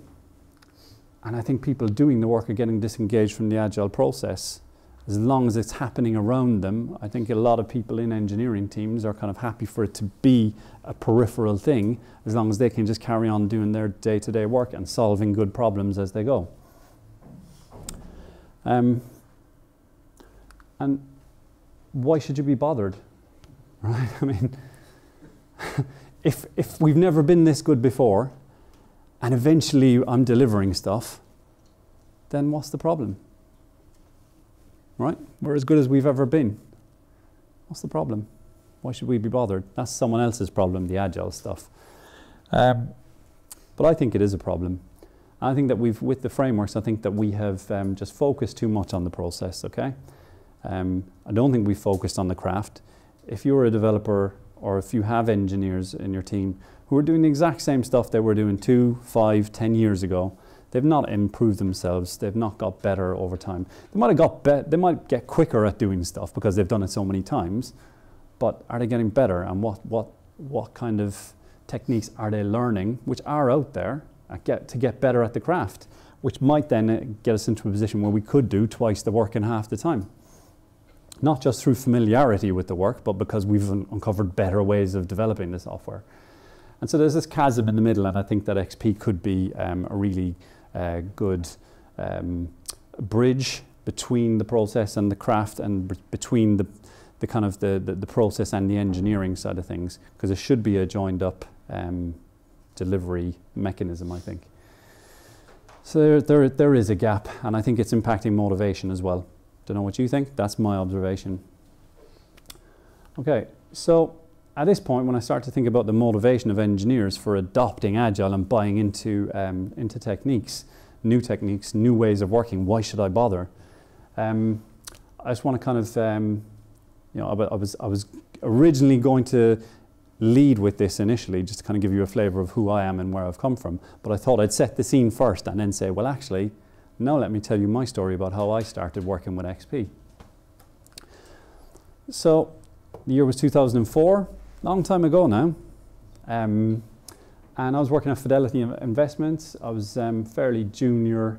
And I think people doing the work are getting disengaged from the Agile process. As long as it's happening around them, I think a lot of people in engineering teams are kind of happy for it to be a peripheral thing, as long as they can just carry on doing their day-to-day work and solving good problems as they go. Um, and why should you be bothered? Right? I mean, if, if we've never been this good before, and eventually I'm delivering stuff, then what's the problem? Right? We're as good as we've ever been. What's the problem? Why should we be bothered? That's someone else's problem, the agile stuff. Um, but I think it is a problem. I think that we've, with the frameworks, I think that we have um, just focused too much on the process, okay? Um, I don't think we've focused on the craft. If you're a developer or if you have engineers in your team who are doing the exact same stuff they were doing two, five, ten years ago, they've not improved themselves. They've not got better over time. They might have got be- they might get quicker at doing stuff because they've done it so many times. But are they getting better? And what what what kind of techniques are they learning, which are out there? get, to get better at the craft, which might then uh, get us into a position where we could do twice the work in half the time. Not just through familiarity with the work, but because we've un uncovered better ways of developing the software. And so there's this chasm in the middle, and I think that XP could be um, a really uh, good um, bridge between the process and the craft and between the, the kind of the, the, the, process and the engineering side of things, because it should be a joined up um, delivery mechanism, I think. So there, there, is a gap, and I think it's impacting motivation as well. Don't know what you think, that's my observation. Okay, so at this point, when I start to think about the motivation of engineers for adopting Agile and buying into, um, into techniques, new techniques, new ways of working, why should I bother? Um, I just want to kind of, um, you know, I, I, was, I was originally going to lead with this initially, just to kind of give you a flavour of who I am and where I've come from. But I thought I'd set the scene first and then say, well, actually, now let me tell you my story about how I started working with XP. So, the year was 2004, long time ago now. Um, and I was working at Fidelity Investments. I was um, fairly junior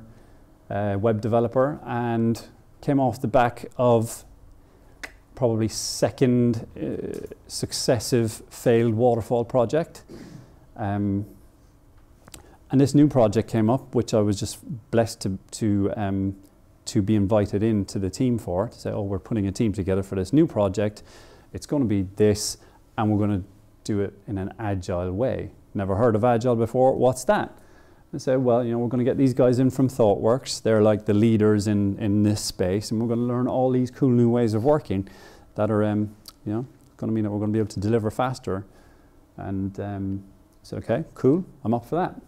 uh, web developer and came off the back of probably second uh, successive failed waterfall project. Um, and this new project came up, which I was just blessed to, to, um, to be invited into the team for, to say, oh, we're putting a team together for this new project. It's going to be this, and we're going to do it in an agile way. Never heard of agile before. What's that? I said, well, you know, we're going to get these guys in from ThoughtWorks. They're like the leaders in, in this space, and we're going to learn all these cool new ways of working that are, um, you know, going to mean that we're going to be able to deliver faster. And um, said, okay, cool, I'm up for that.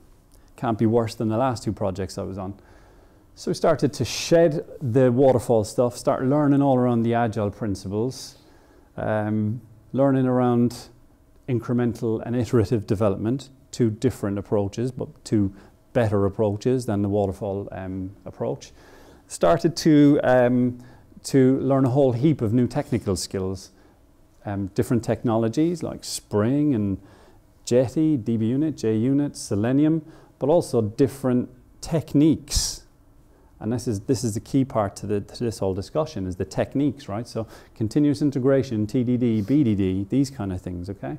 Can't be worse than the last two projects I was on. So we started to shed the waterfall stuff, start learning all around the agile principles, um, learning around incremental and iterative development, two different approaches, but two better approaches than the waterfall um, approach. Started to, um, to learn a whole heap of new technical skills, um, different technologies like Spring and Jetty, DBUnit, JUnit, Selenium, but also different techniques. And this is, this is the key part to, the, to this whole discussion is the techniques, right? So continuous integration, TDD, BDD, these kind of things, okay?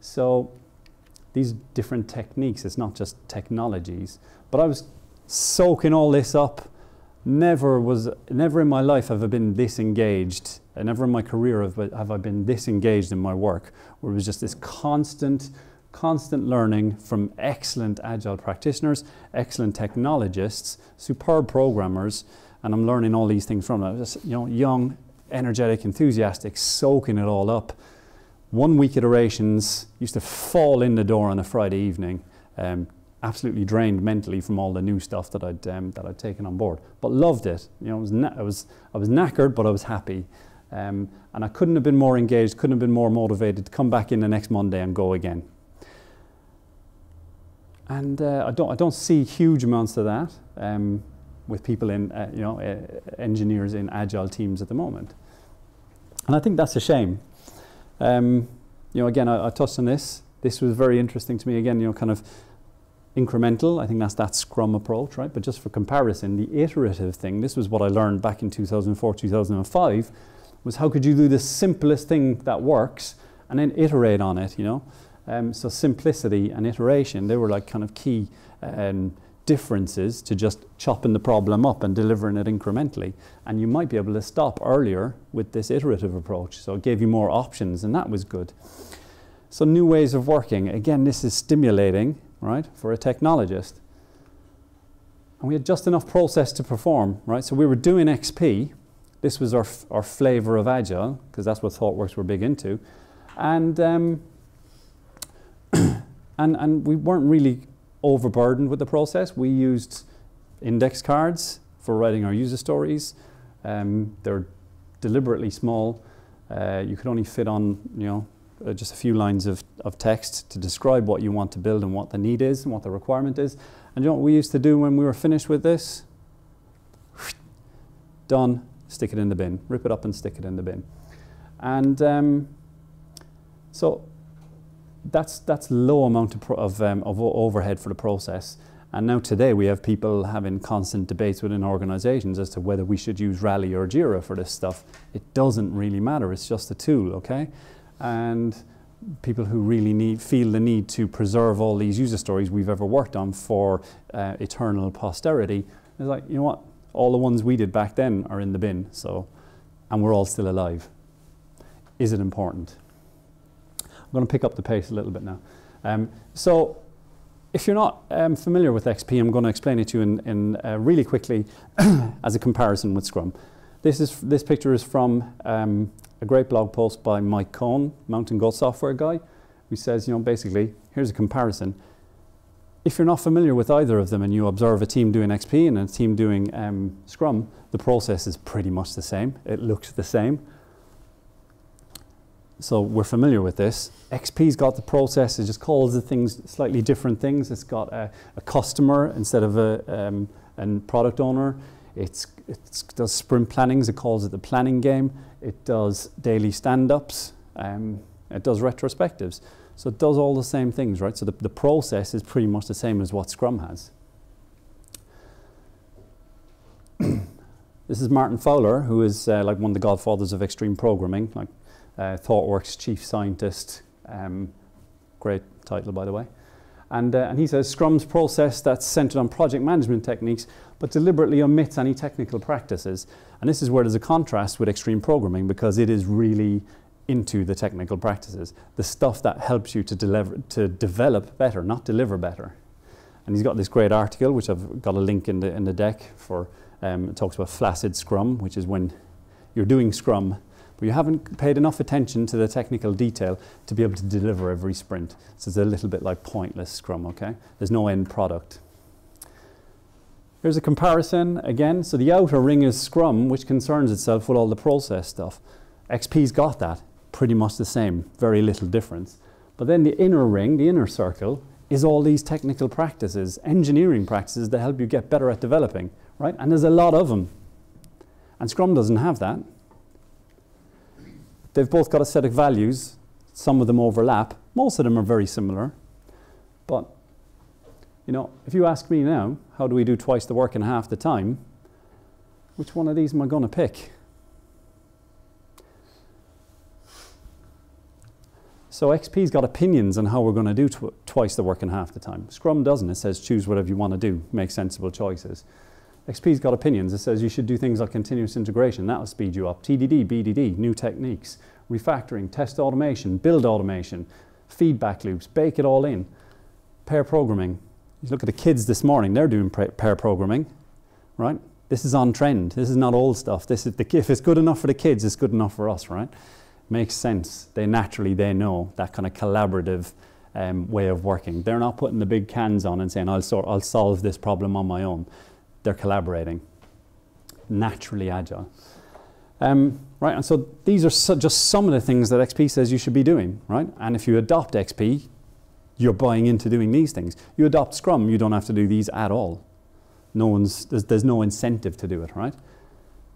So these different techniques, it's not just technologies. But I was soaking all this up. Never was, never in my life have I been this engaged. And never in my career have, have I been this engaged in my work, where it was just this constant, constant learning from excellent agile practitioners, excellent technologists, superb programmers, and I'm learning all these things from them. Just, you know, young, energetic, enthusiastic, soaking it all up one week iterations used to fall in the door on a Friday evening, um, absolutely drained mentally from all the new stuff that I'd um, that I'd taken on board, but loved it. You know, I was I was I was knackered, but I was happy, um, and I couldn't have been more engaged, couldn't have been more motivated to come back in the next Monday and go again. And uh, I don't I don't see huge amounts of that um, with people in uh, you know uh, engineers in agile teams at the moment, and I think that's a shame. Um, you know, again, I, I, touched on this. This was very interesting to me. Again, you know, kind of incremental. I think that's that Scrum approach, right? But just for comparison, the iterative thing. This was what I learned back in 2004, 2005. Was how could you do the simplest thing that works and then iterate on it? You know, um, so simplicity and iteration. They were like kind of key. Um, differences to just chopping the problem up and delivering it incrementally. And you might be able to stop earlier with this iterative approach. So it gave you more options, and that was good. So, new ways of working. Again, this is stimulating, right, for a technologist. And we had just enough process to perform, right? So, we were doing XP. This was our, our flavor of Agile, because that's what ThoughtWorks were big into. And, um, and, and we weren't really overburdened with the process. We used index cards for writing our user stories. Um, they're deliberately small. Uh, you could only fit on, you know, uh, just a few lines of, of text to describe what you want to build and what the need is and what the requirement is. And you know what we used to do when we were finished with this? Done, stick it in the bin. Rip it up and stick it in the bin. And um, so that's that's low amount of, of, um, of overhead for the process. And now today we have people having constant debates within organizations as to whether we should use Rally or Jira for this stuff. It doesn't really matter, it's just a tool, okay? And people who really need, feel the need to preserve all these user stories we've ever worked on for uh, eternal posterity, is like, you know what, all the ones we did back then are in the bin, so, and we're all still alive. Is it important? Going to pick up the pace a little bit now. Um, so if you're not um, familiar with XP, I'm going to explain it to you in, in uh, really quickly as a comparison with Scrum. This, is, this picture is from um, a great blog post by Mike Cohn, Mountain Goat software guy, who says, you know, basically, here's a comparison. If you're not familiar with either of them and you observe a team doing XP and a team doing um, Scrum, the process is pretty much the same. It looks the same. So we're familiar with this. XP's got the process, it just calls the things slightly different things. It's got a, a customer instead of a um, product owner. It's, it does sprint plannings, it calls it the planning game. It does daily stand-ups. Um, it does retrospectives. So it does all the same things, right? So the, the process is pretty much the same as what Scrum has. this is Martin Fowler, who is uh, like one of the godfathers of extreme programming, like uh, ThoughtWorks chief scientist. Um, great title, by the way. And, uh, and he says Scrum's process that's centered on project management techniques, but deliberately omits any technical practices. And this is where there's a contrast with extreme programming because it is really into the technical practices, the stuff that helps you to, deliver, to develop better, not deliver better. And he's got this great article, which I've got a link in the, in the deck for, um, it talks about flaccid Scrum, which is when you're doing Scrum, but you haven't paid enough attention to the technical detail to be able to deliver every sprint. So it's a little bit like pointless Scrum, okay? There's no end product. Here's a comparison again. So the outer ring is Scrum, which concerns itself with all the process stuff. XP's got that pretty much the same, very little difference. But then the inner ring, the inner circle, is all these technical practices, engineering practices that help you get better at developing, right? And there's a lot of them. And Scrum doesn't have that. They've both got a set of values. Some of them overlap. Most of them are very similar. But, you know, if you ask me now, how do we do twice the work in half the time? Which one of these am I going to pick? So XP's got opinions on how we're going to do tw twice the work in half the time. Scrum doesn't. It says choose whatever you want to do, make sensible choices. XP's got opinions. It says you should do things like continuous integration. That'll speed you up. TDD, BDD, new techniques, refactoring, test automation, build automation, feedback loops, bake it all in. Pair programming. You look at the kids this morning, they're doing pair programming, right? This is on trend. This is not old stuff. This is the, if it's good enough for the kids, it's good enough for us, right? makes sense. They naturally they know that kind of collaborative um, way of working. They're not putting the big cans on and saying I'll sort I'll solve this problem on my own. They're collaborating. Naturally agile. Um, right, and so these are so just some of the things that XP says you should be doing, right? And if you adopt XP, you're buying into doing these things. You adopt Scrum, you don't have to do these at all. No one's there's, there's no incentive to do it, right?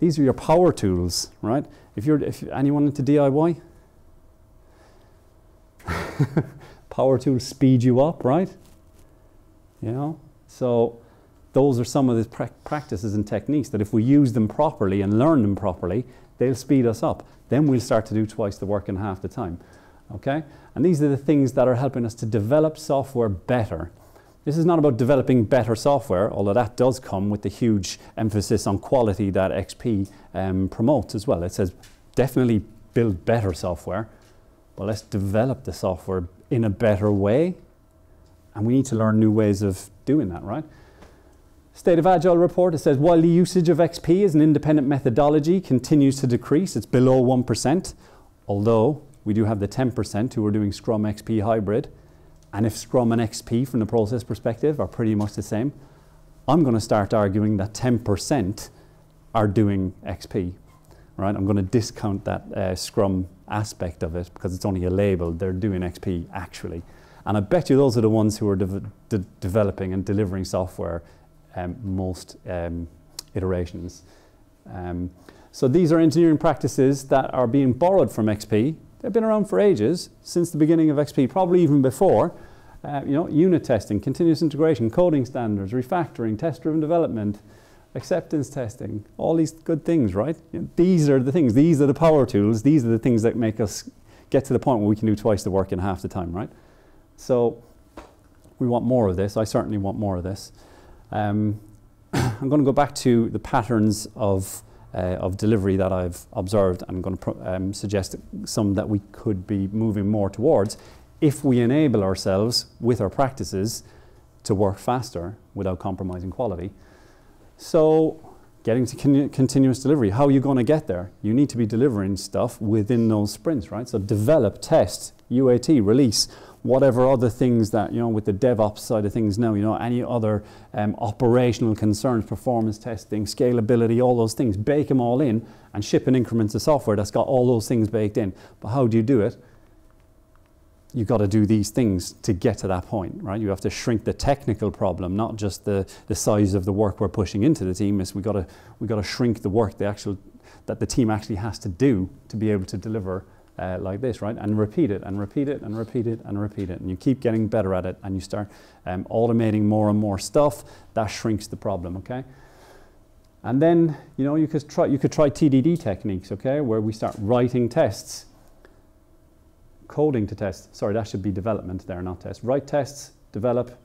These are your power tools, right? If you're if anyone into DIY, power tools speed you up, right? You know, so those are some of the pra practices and techniques that if we use them properly and learn them properly, they'll speed us up. Then we'll start to do twice the work in half the time. Okay? And these are the things that are helping us to develop software better. This is not about developing better software, although that does come with the huge emphasis on quality that XP um, promotes as well. It says definitely build better software, but let's develop the software in a better way. And we need to learn new ways of doing that, right? State of Agile report, it says while the usage of XP as an independent methodology continues to decrease, it's below 1%, although we do have the 10% who are doing Scrum XP hybrid. And if Scrum and XP from the process perspective are pretty much the same, I'm going to start arguing that 10% are doing XP. Right? I'm going to discount that uh, Scrum aspect of it because it's only a label. They're doing XP actually. And I bet you those are the ones who are de de developing and delivering software um, most um, iterations. Um, so these are engineering practices that are being borrowed from XP They've been around for ages, since the beginning of XP, probably even before. Uh, you know, unit testing, continuous integration, coding standards, refactoring, test-driven development, acceptance testing, all these good things, right? You know, these are the things, these are the power tools, these are the things that make us get to the point where we can do twice the work in half the time, right? So we want more of this. I certainly want more of this. Um, I'm going to go back to the patterns of uh, of delivery that I've observed. I'm going to um, suggest some that we could be moving more towards if we enable ourselves with our practices to work faster without compromising quality. So getting to con continuous delivery, how are you going to get there? You need to be delivering stuff within those sprints, right? So develop, test, UAT, release, whatever other things that, you know, with the DevOps side of things now, you know, any other um, operational concerns, performance testing, scalability, all those things, bake them all in and ship in increments of software that's got all those things baked in. But how do you do it? You've got to do these things to get to that point, right? You have to shrink the technical problem, not just the, the size of the work we're pushing into the team. Is we got to we got to shrink the work, the actual that the team actually has to do to be able to deliver uh, like this, right? And repeat it and repeat it and repeat it and repeat it. And you keep getting better at it and you start um, automating more and more stuff. That shrinks the problem, okay? And then, you know, you could try, you could try TDD techniques, okay, where we start writing tests, coding to test. Sorry, that should be development there, not test. Write tests, develop,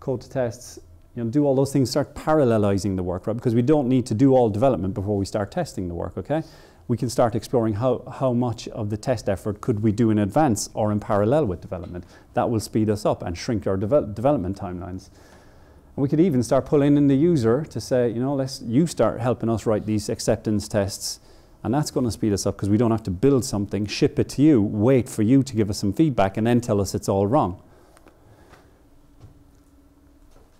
code to tests, you know, do all those things, start parallelizing the work, right? Because we don't need to do all development before we start testing the work, okay? We can start exploring how, how much of the test effort could we do in advance or in parallel with development. That will speed us up and shrink our devel development timelines. And we could even start pulling in the user to say, you know, let's you start helping us write these acceptance tests, and that's going to speed us up because we don't have to build something, ship it to you, wait for you to give us some feedback, and then tell us it's all wrong.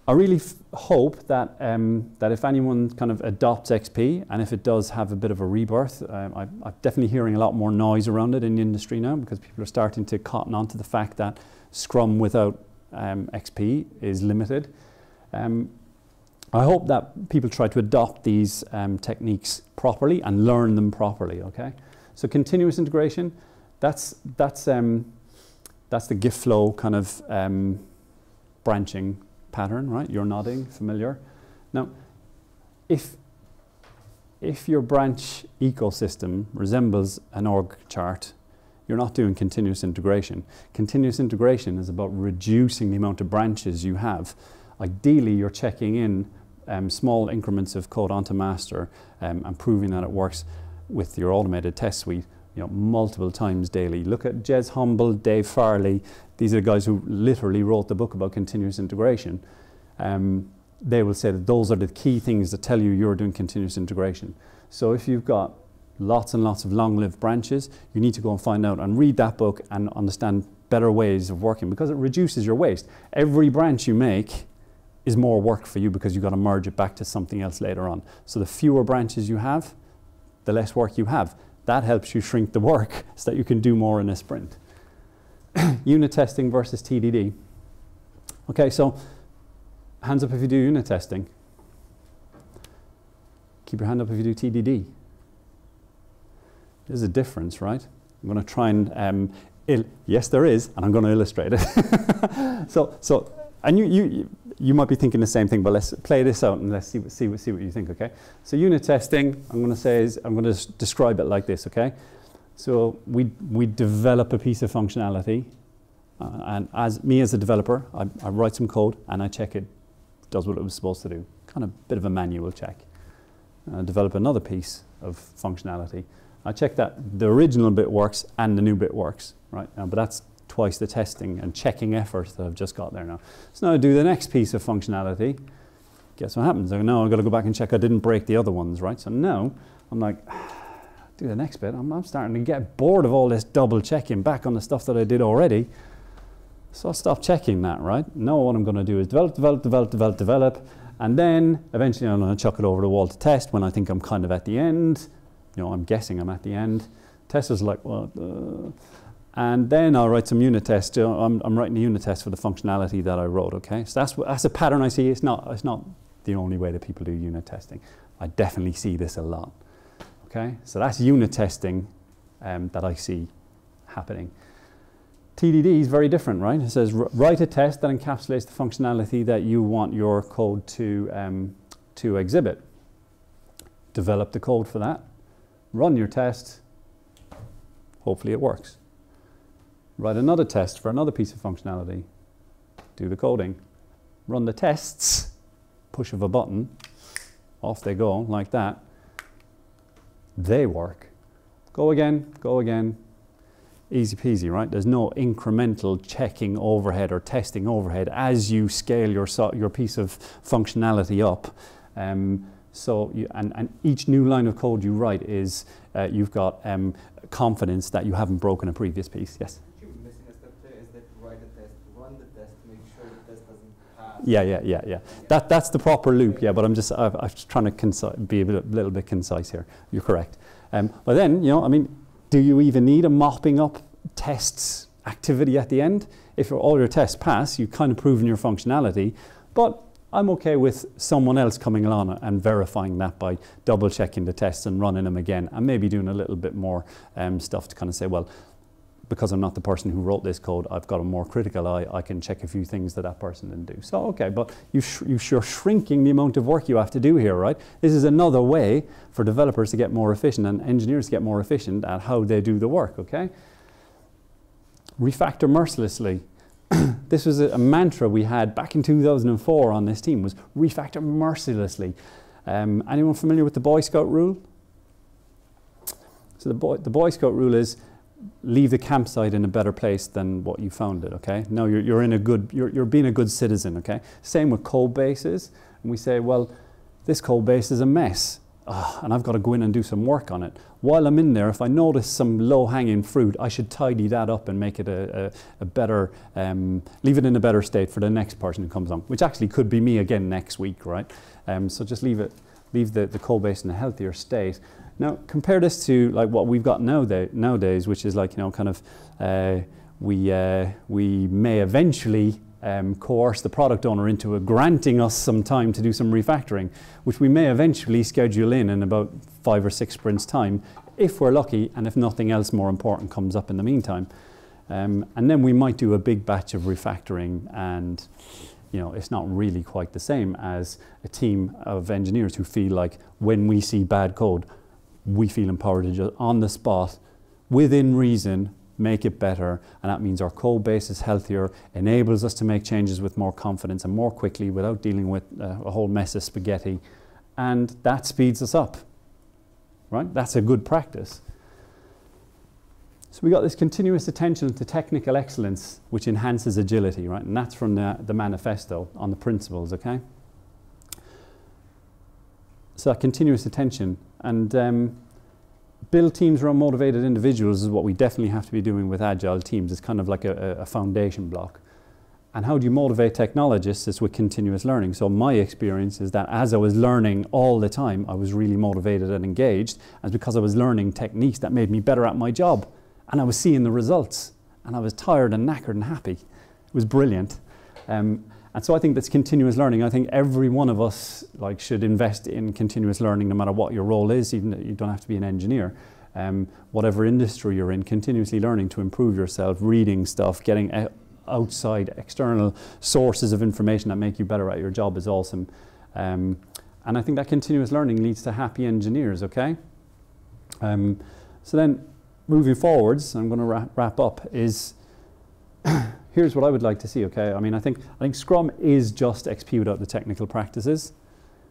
I really hope that, um, that if anyone kind of adopts XP and if it does have a bit of a rebirth, um, I, I'm definitely hearing a lot more noise around it in the industry now because people are starting to cotton on to the fact that Scrum without um, XP is limited. Um, I hope that people try to adopt these um, techniques properly and learn them properly, okay? So continuous integration, that's, that's, um, that's the git flow kind of branching pattern, right? You're nodding, familiar. Now, if, if your branch ecosystem resembles an org chart, you're not doing continuous integration. Continuous integration is about reducing the amount of branches you have. Ideally, you're checking in um, small increments of code onto master um, and proving that it works with your automated test suite you know, multiple times daily. Look at Jez Humble, Dave Farley. These are the guys who literally wrote the book about continuous integration. Um, they will say that those are the key things that tell you you're doing continuous integration. So if you've got lots and lots of long-lived branches, you need to go and find out and read that book and understand better ways of working because it reduces your waste. Every branch you make is more work for you because you've got to merge it back to something else later on. So the fewer branches you have, the less work you have. That helps you shrink the work so that you can do more in a sprint. unit testing versus TDD. Okay, so hands up if you do unit testing. Keep your hand up if you do TDD. There's a difference, right? I'm going to try and, um, yes, there is, and I'm going to illustrate it. so, so, and you, you, you might be thinking the same thing, but let's play this out and let's see what, see what, see what you think, okay? So unit testing, I'm going to say is, I'm going to describe it like this, okay? So we, we develop a piece of functionality, uh, and as me as a developer, I, I, write some code and I check it does what it was supposed to do. Kind of a bit of a manual check. Develop another piece of functionality. I check that the original bit works and the new bit works, right? Uh, but that's twice the testing and checking effort that I've just got there now. So now I do the next piece of functionality. Guess what happens? I go, now I've got to go back and check I didn't break the other ones, right? So now I'm like, do the next bit. I'm, I'm starting to get bored of all this double checking back on the stuff that I did already. So I'll stop checking that, right? Now what I'm going to do is develop, develop, develop, develop, develop, and then eventually I'm going to chuck it over the wall to test when I think I'm kind of at the end. You know, I'm guessing I'm at the end. Testers like, well, uh, and then I'll write some unit tests. I'm, I'm, writing a unit test for the functionality that I wrote, okay? So that's, that's a pattern I see. It's not, it's not the only way that people do unit testing. I definitely see this a lot, okay? So that's unit testing um, that I see happening. TDD is very different, right? It says write a test that encapsulates the functionality that you want your code to, um, to exhibit. Develop the code for that. Run your test. Hopefully it works write another test for another piece of functionality, do the coding, run the tests, push of a button, off they go like that. They work. Go again, go again. Easy peasy, right? There's no incremental checking overhead or testing overhead as you scale your, your piece of functionality up. Um, so, you, and, and each new line of code you write is uh, you've got um, confidence that you haven't broken a previous piece. Yes? Yeah, yeah, yeah, yeah. That, that's the proper loop, yeah, but I'm just, I, just trying to be a bit, little bit concise here. You're correct. Um, but then, you know, I mean, do you even need a mopping up tests activity at the end? If all your tests pass, you've kind of proven your functionality, but I'm okay with someone else coming along and verifying that by double checking the tests and running them again and maybe doing a little bit more um, stuff to kind of say, well, because I'm not the person who wrote this code, I've got a more critical eye. I can check a few things that that person didn't do. So, okay, but you sh you are shrinking the amount of work you have to do here, right? This is another way for developers to get more efficient and engineers to get more efficient at how they do the work, okay? Refactor mercilessly. this was a, a, mantra we had back in 2004 on this team was refactor mercilessly. Um, anyone familiar with the Boy Scout rule? So the Boy, the Boy Scout rule is leave the campsite in a better place than what you found it, okay? No, you're, you're in a good, you're, you're being a good citizen, okay? Same with code bases. And we say, well, this code base is a mess. Oh, and I've got to go in and do some work on it. While I'm in there, if I notice some low-hanging fruit, I should tidy that up and make it a, a, a better, um, leave it in a better state for the next person who comes on, which actually could be me again next week, right? Um, so just leave it, leave the, the code base in a healthier state. Now compare this to like what we've got nowadays, nowadays which is like you know kind of uh, we uh, we may eventually um, coerce the product owner into granting us some time to do some refactoring, which we may eventually schedule in in about five or six sprints time, if we're lucky, and if nothing else more important comes up in the meantime. Um, and then we might do a big batch of refactoring and you know, it's not really quite the same as a team of engineers who feel like when we see bad code, we feel empowered to just on the spot, within reason, make it better. And that means our code base is healthier, enables us to make changes with more confidence and more quickly without dealing with uh, a whole mess of spaghetti. And that speeds us up, right? That's a good practice. So we got this continuous attention to technical excellence, which enhances agility, right? And that's from the, the manifesto on the principles, okay? So that continuous attention and um, build teams around motivated individuals is what we definitely have to be doing with agile teams. It's kind of like a, a foundation block. And how do you motivate technologists? It's with continuous learning. So my experience is that as I was learning all the time, I was really motivated and engaged. And because I was learning techniques that made me better at my job. And I was seeing the results. And I was tired and knackered and happy. It was brilliant. Um, and so I think that's continuous learning. I think every one of us like should invest in continuous learning, no matter what your role is. Even you don't have to be an engineer. Um, whatever industry you're in, continuously learning to improve yourself, reading stuff, getting outside external sources of information that make you better at your job is awesome. Um, and I think that continuous learning leads to happy engineers. Okay. Um, so then, moving forwards, I'm going to wrap, wrap up. Is here's what I would like to see, okay? I mean, I think, I think Scrum is just XP without the technical practices,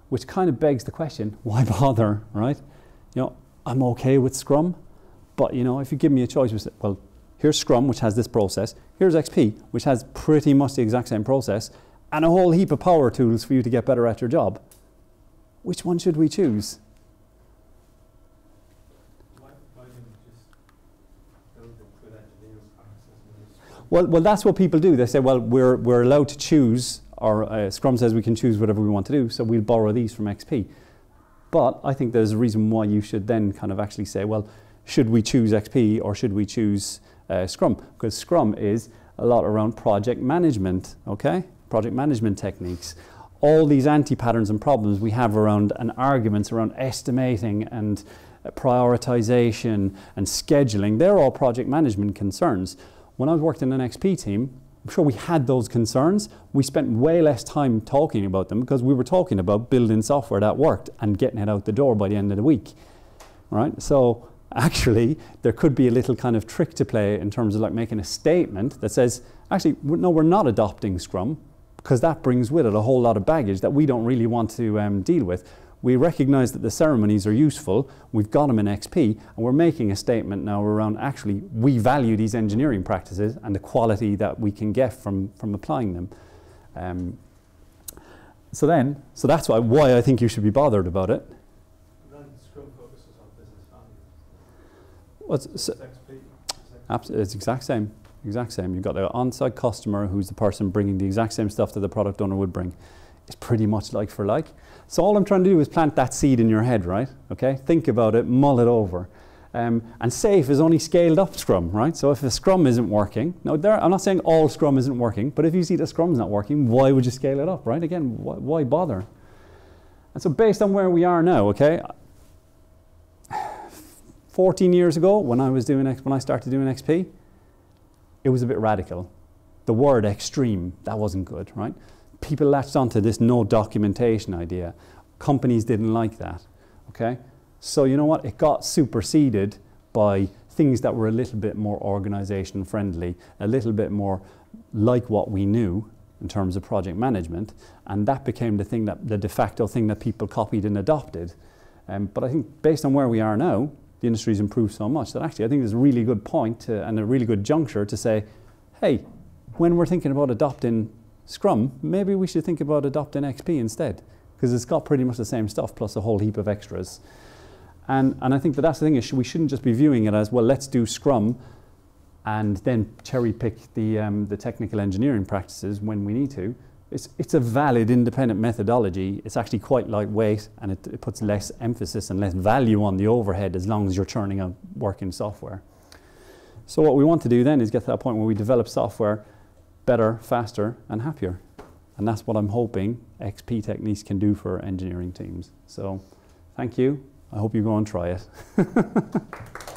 which kind of begs the question, why bother, right? You know, I'm okay with Scrum, but you know, if you give me a choice, well, here's Scrum, which has this process, here's XP, which has pretty much the exact same process, and a whole heap of power tools for you to get better at your job. Which one should we choose? Well, well, that's what people do. They say, well, we're, we're allowed to choose, or uh, Scrum says we can choose whatever we want to do, so we'll borrow these from XP. But I think there's a reason why you should then kind of actually say, well, should we choose XP or should we choose uh, Scrum? Because Scrum is a lot around project management, okay? Project management techniques. All these anti-patterns and problems we have around and arguments around estimating and prioritization and scheduling, they're all project management concerns. When I was working in an XP team, I'm sure we had those concerns. We spent way less time talking about them because we were talking about building software that worked and getting it out the door by the end of the week. Right? So actually, there could be a little kind of trick to play in terms of like making a statement that says, actually, no, we're not adopting Scrum because that brings with it a whole lot of baggage that we don't really want to um, deal with we recognize that the ceremonies are useful, we've got them in XP, and we're making a statement now around actually we value these engineering practices and the quality that we can get from, from applying them. Um, so then, so that's why, why I think you should be bothered about it. Scrum focuses on business value. Well, so, it's exact same, exact same. You've got the on-site customer who's the person bringing the exact same stuff that the product owner would bring. It's pretty much like for like. So all I'm trying to do is plant that seed in your head, right? Okay, think about it, mull it over. Um, and SAFe is only scaled up Scrum, right? So if a Scrum isn't working, no, there, I'm not saying all Scrum isn't working, but if you see the Scrum's not working, why would you scale it up, right? Again, why, why bother? And so based on where we are now, okay, 14 years ago when I was doing when I started doing XP, it was a bit radical. The word extreme, that wasn't good, right? People latched onto this no documentation idea. Companies didn't like that, okay? So you know what? It got superseded by things that were a little bit more organization friendly, a little bit more like what we knew in terms of project management, and that became the thing that the de facto thing that people copied and adopted. Um, but I think based on where we are now, the industry's improved so much that actually I think there's a really good point to, and a really good juncture to say, hey, when we're thinking about adopting Scrum, maybe we should think about adopting XP instead, because it's got pretty much the same stuff plus a whole heap of extras. And, and I think that that's the thing is we shouldn't just be viewing it as, well, let's do Scrum and then cherry pick the, um, the technical engineering practices when we need to. It's, it's a valid independent methodology. It's actually quite lightweight and it, it puts less emphasis and less value on the overhead as long as you're churning out working software. So what we want to do then is get to that point where we develop software better, faster and happier. And that's what I'm hoping XP techniques can do for engineering teams. So thank you. I hope you go and try it.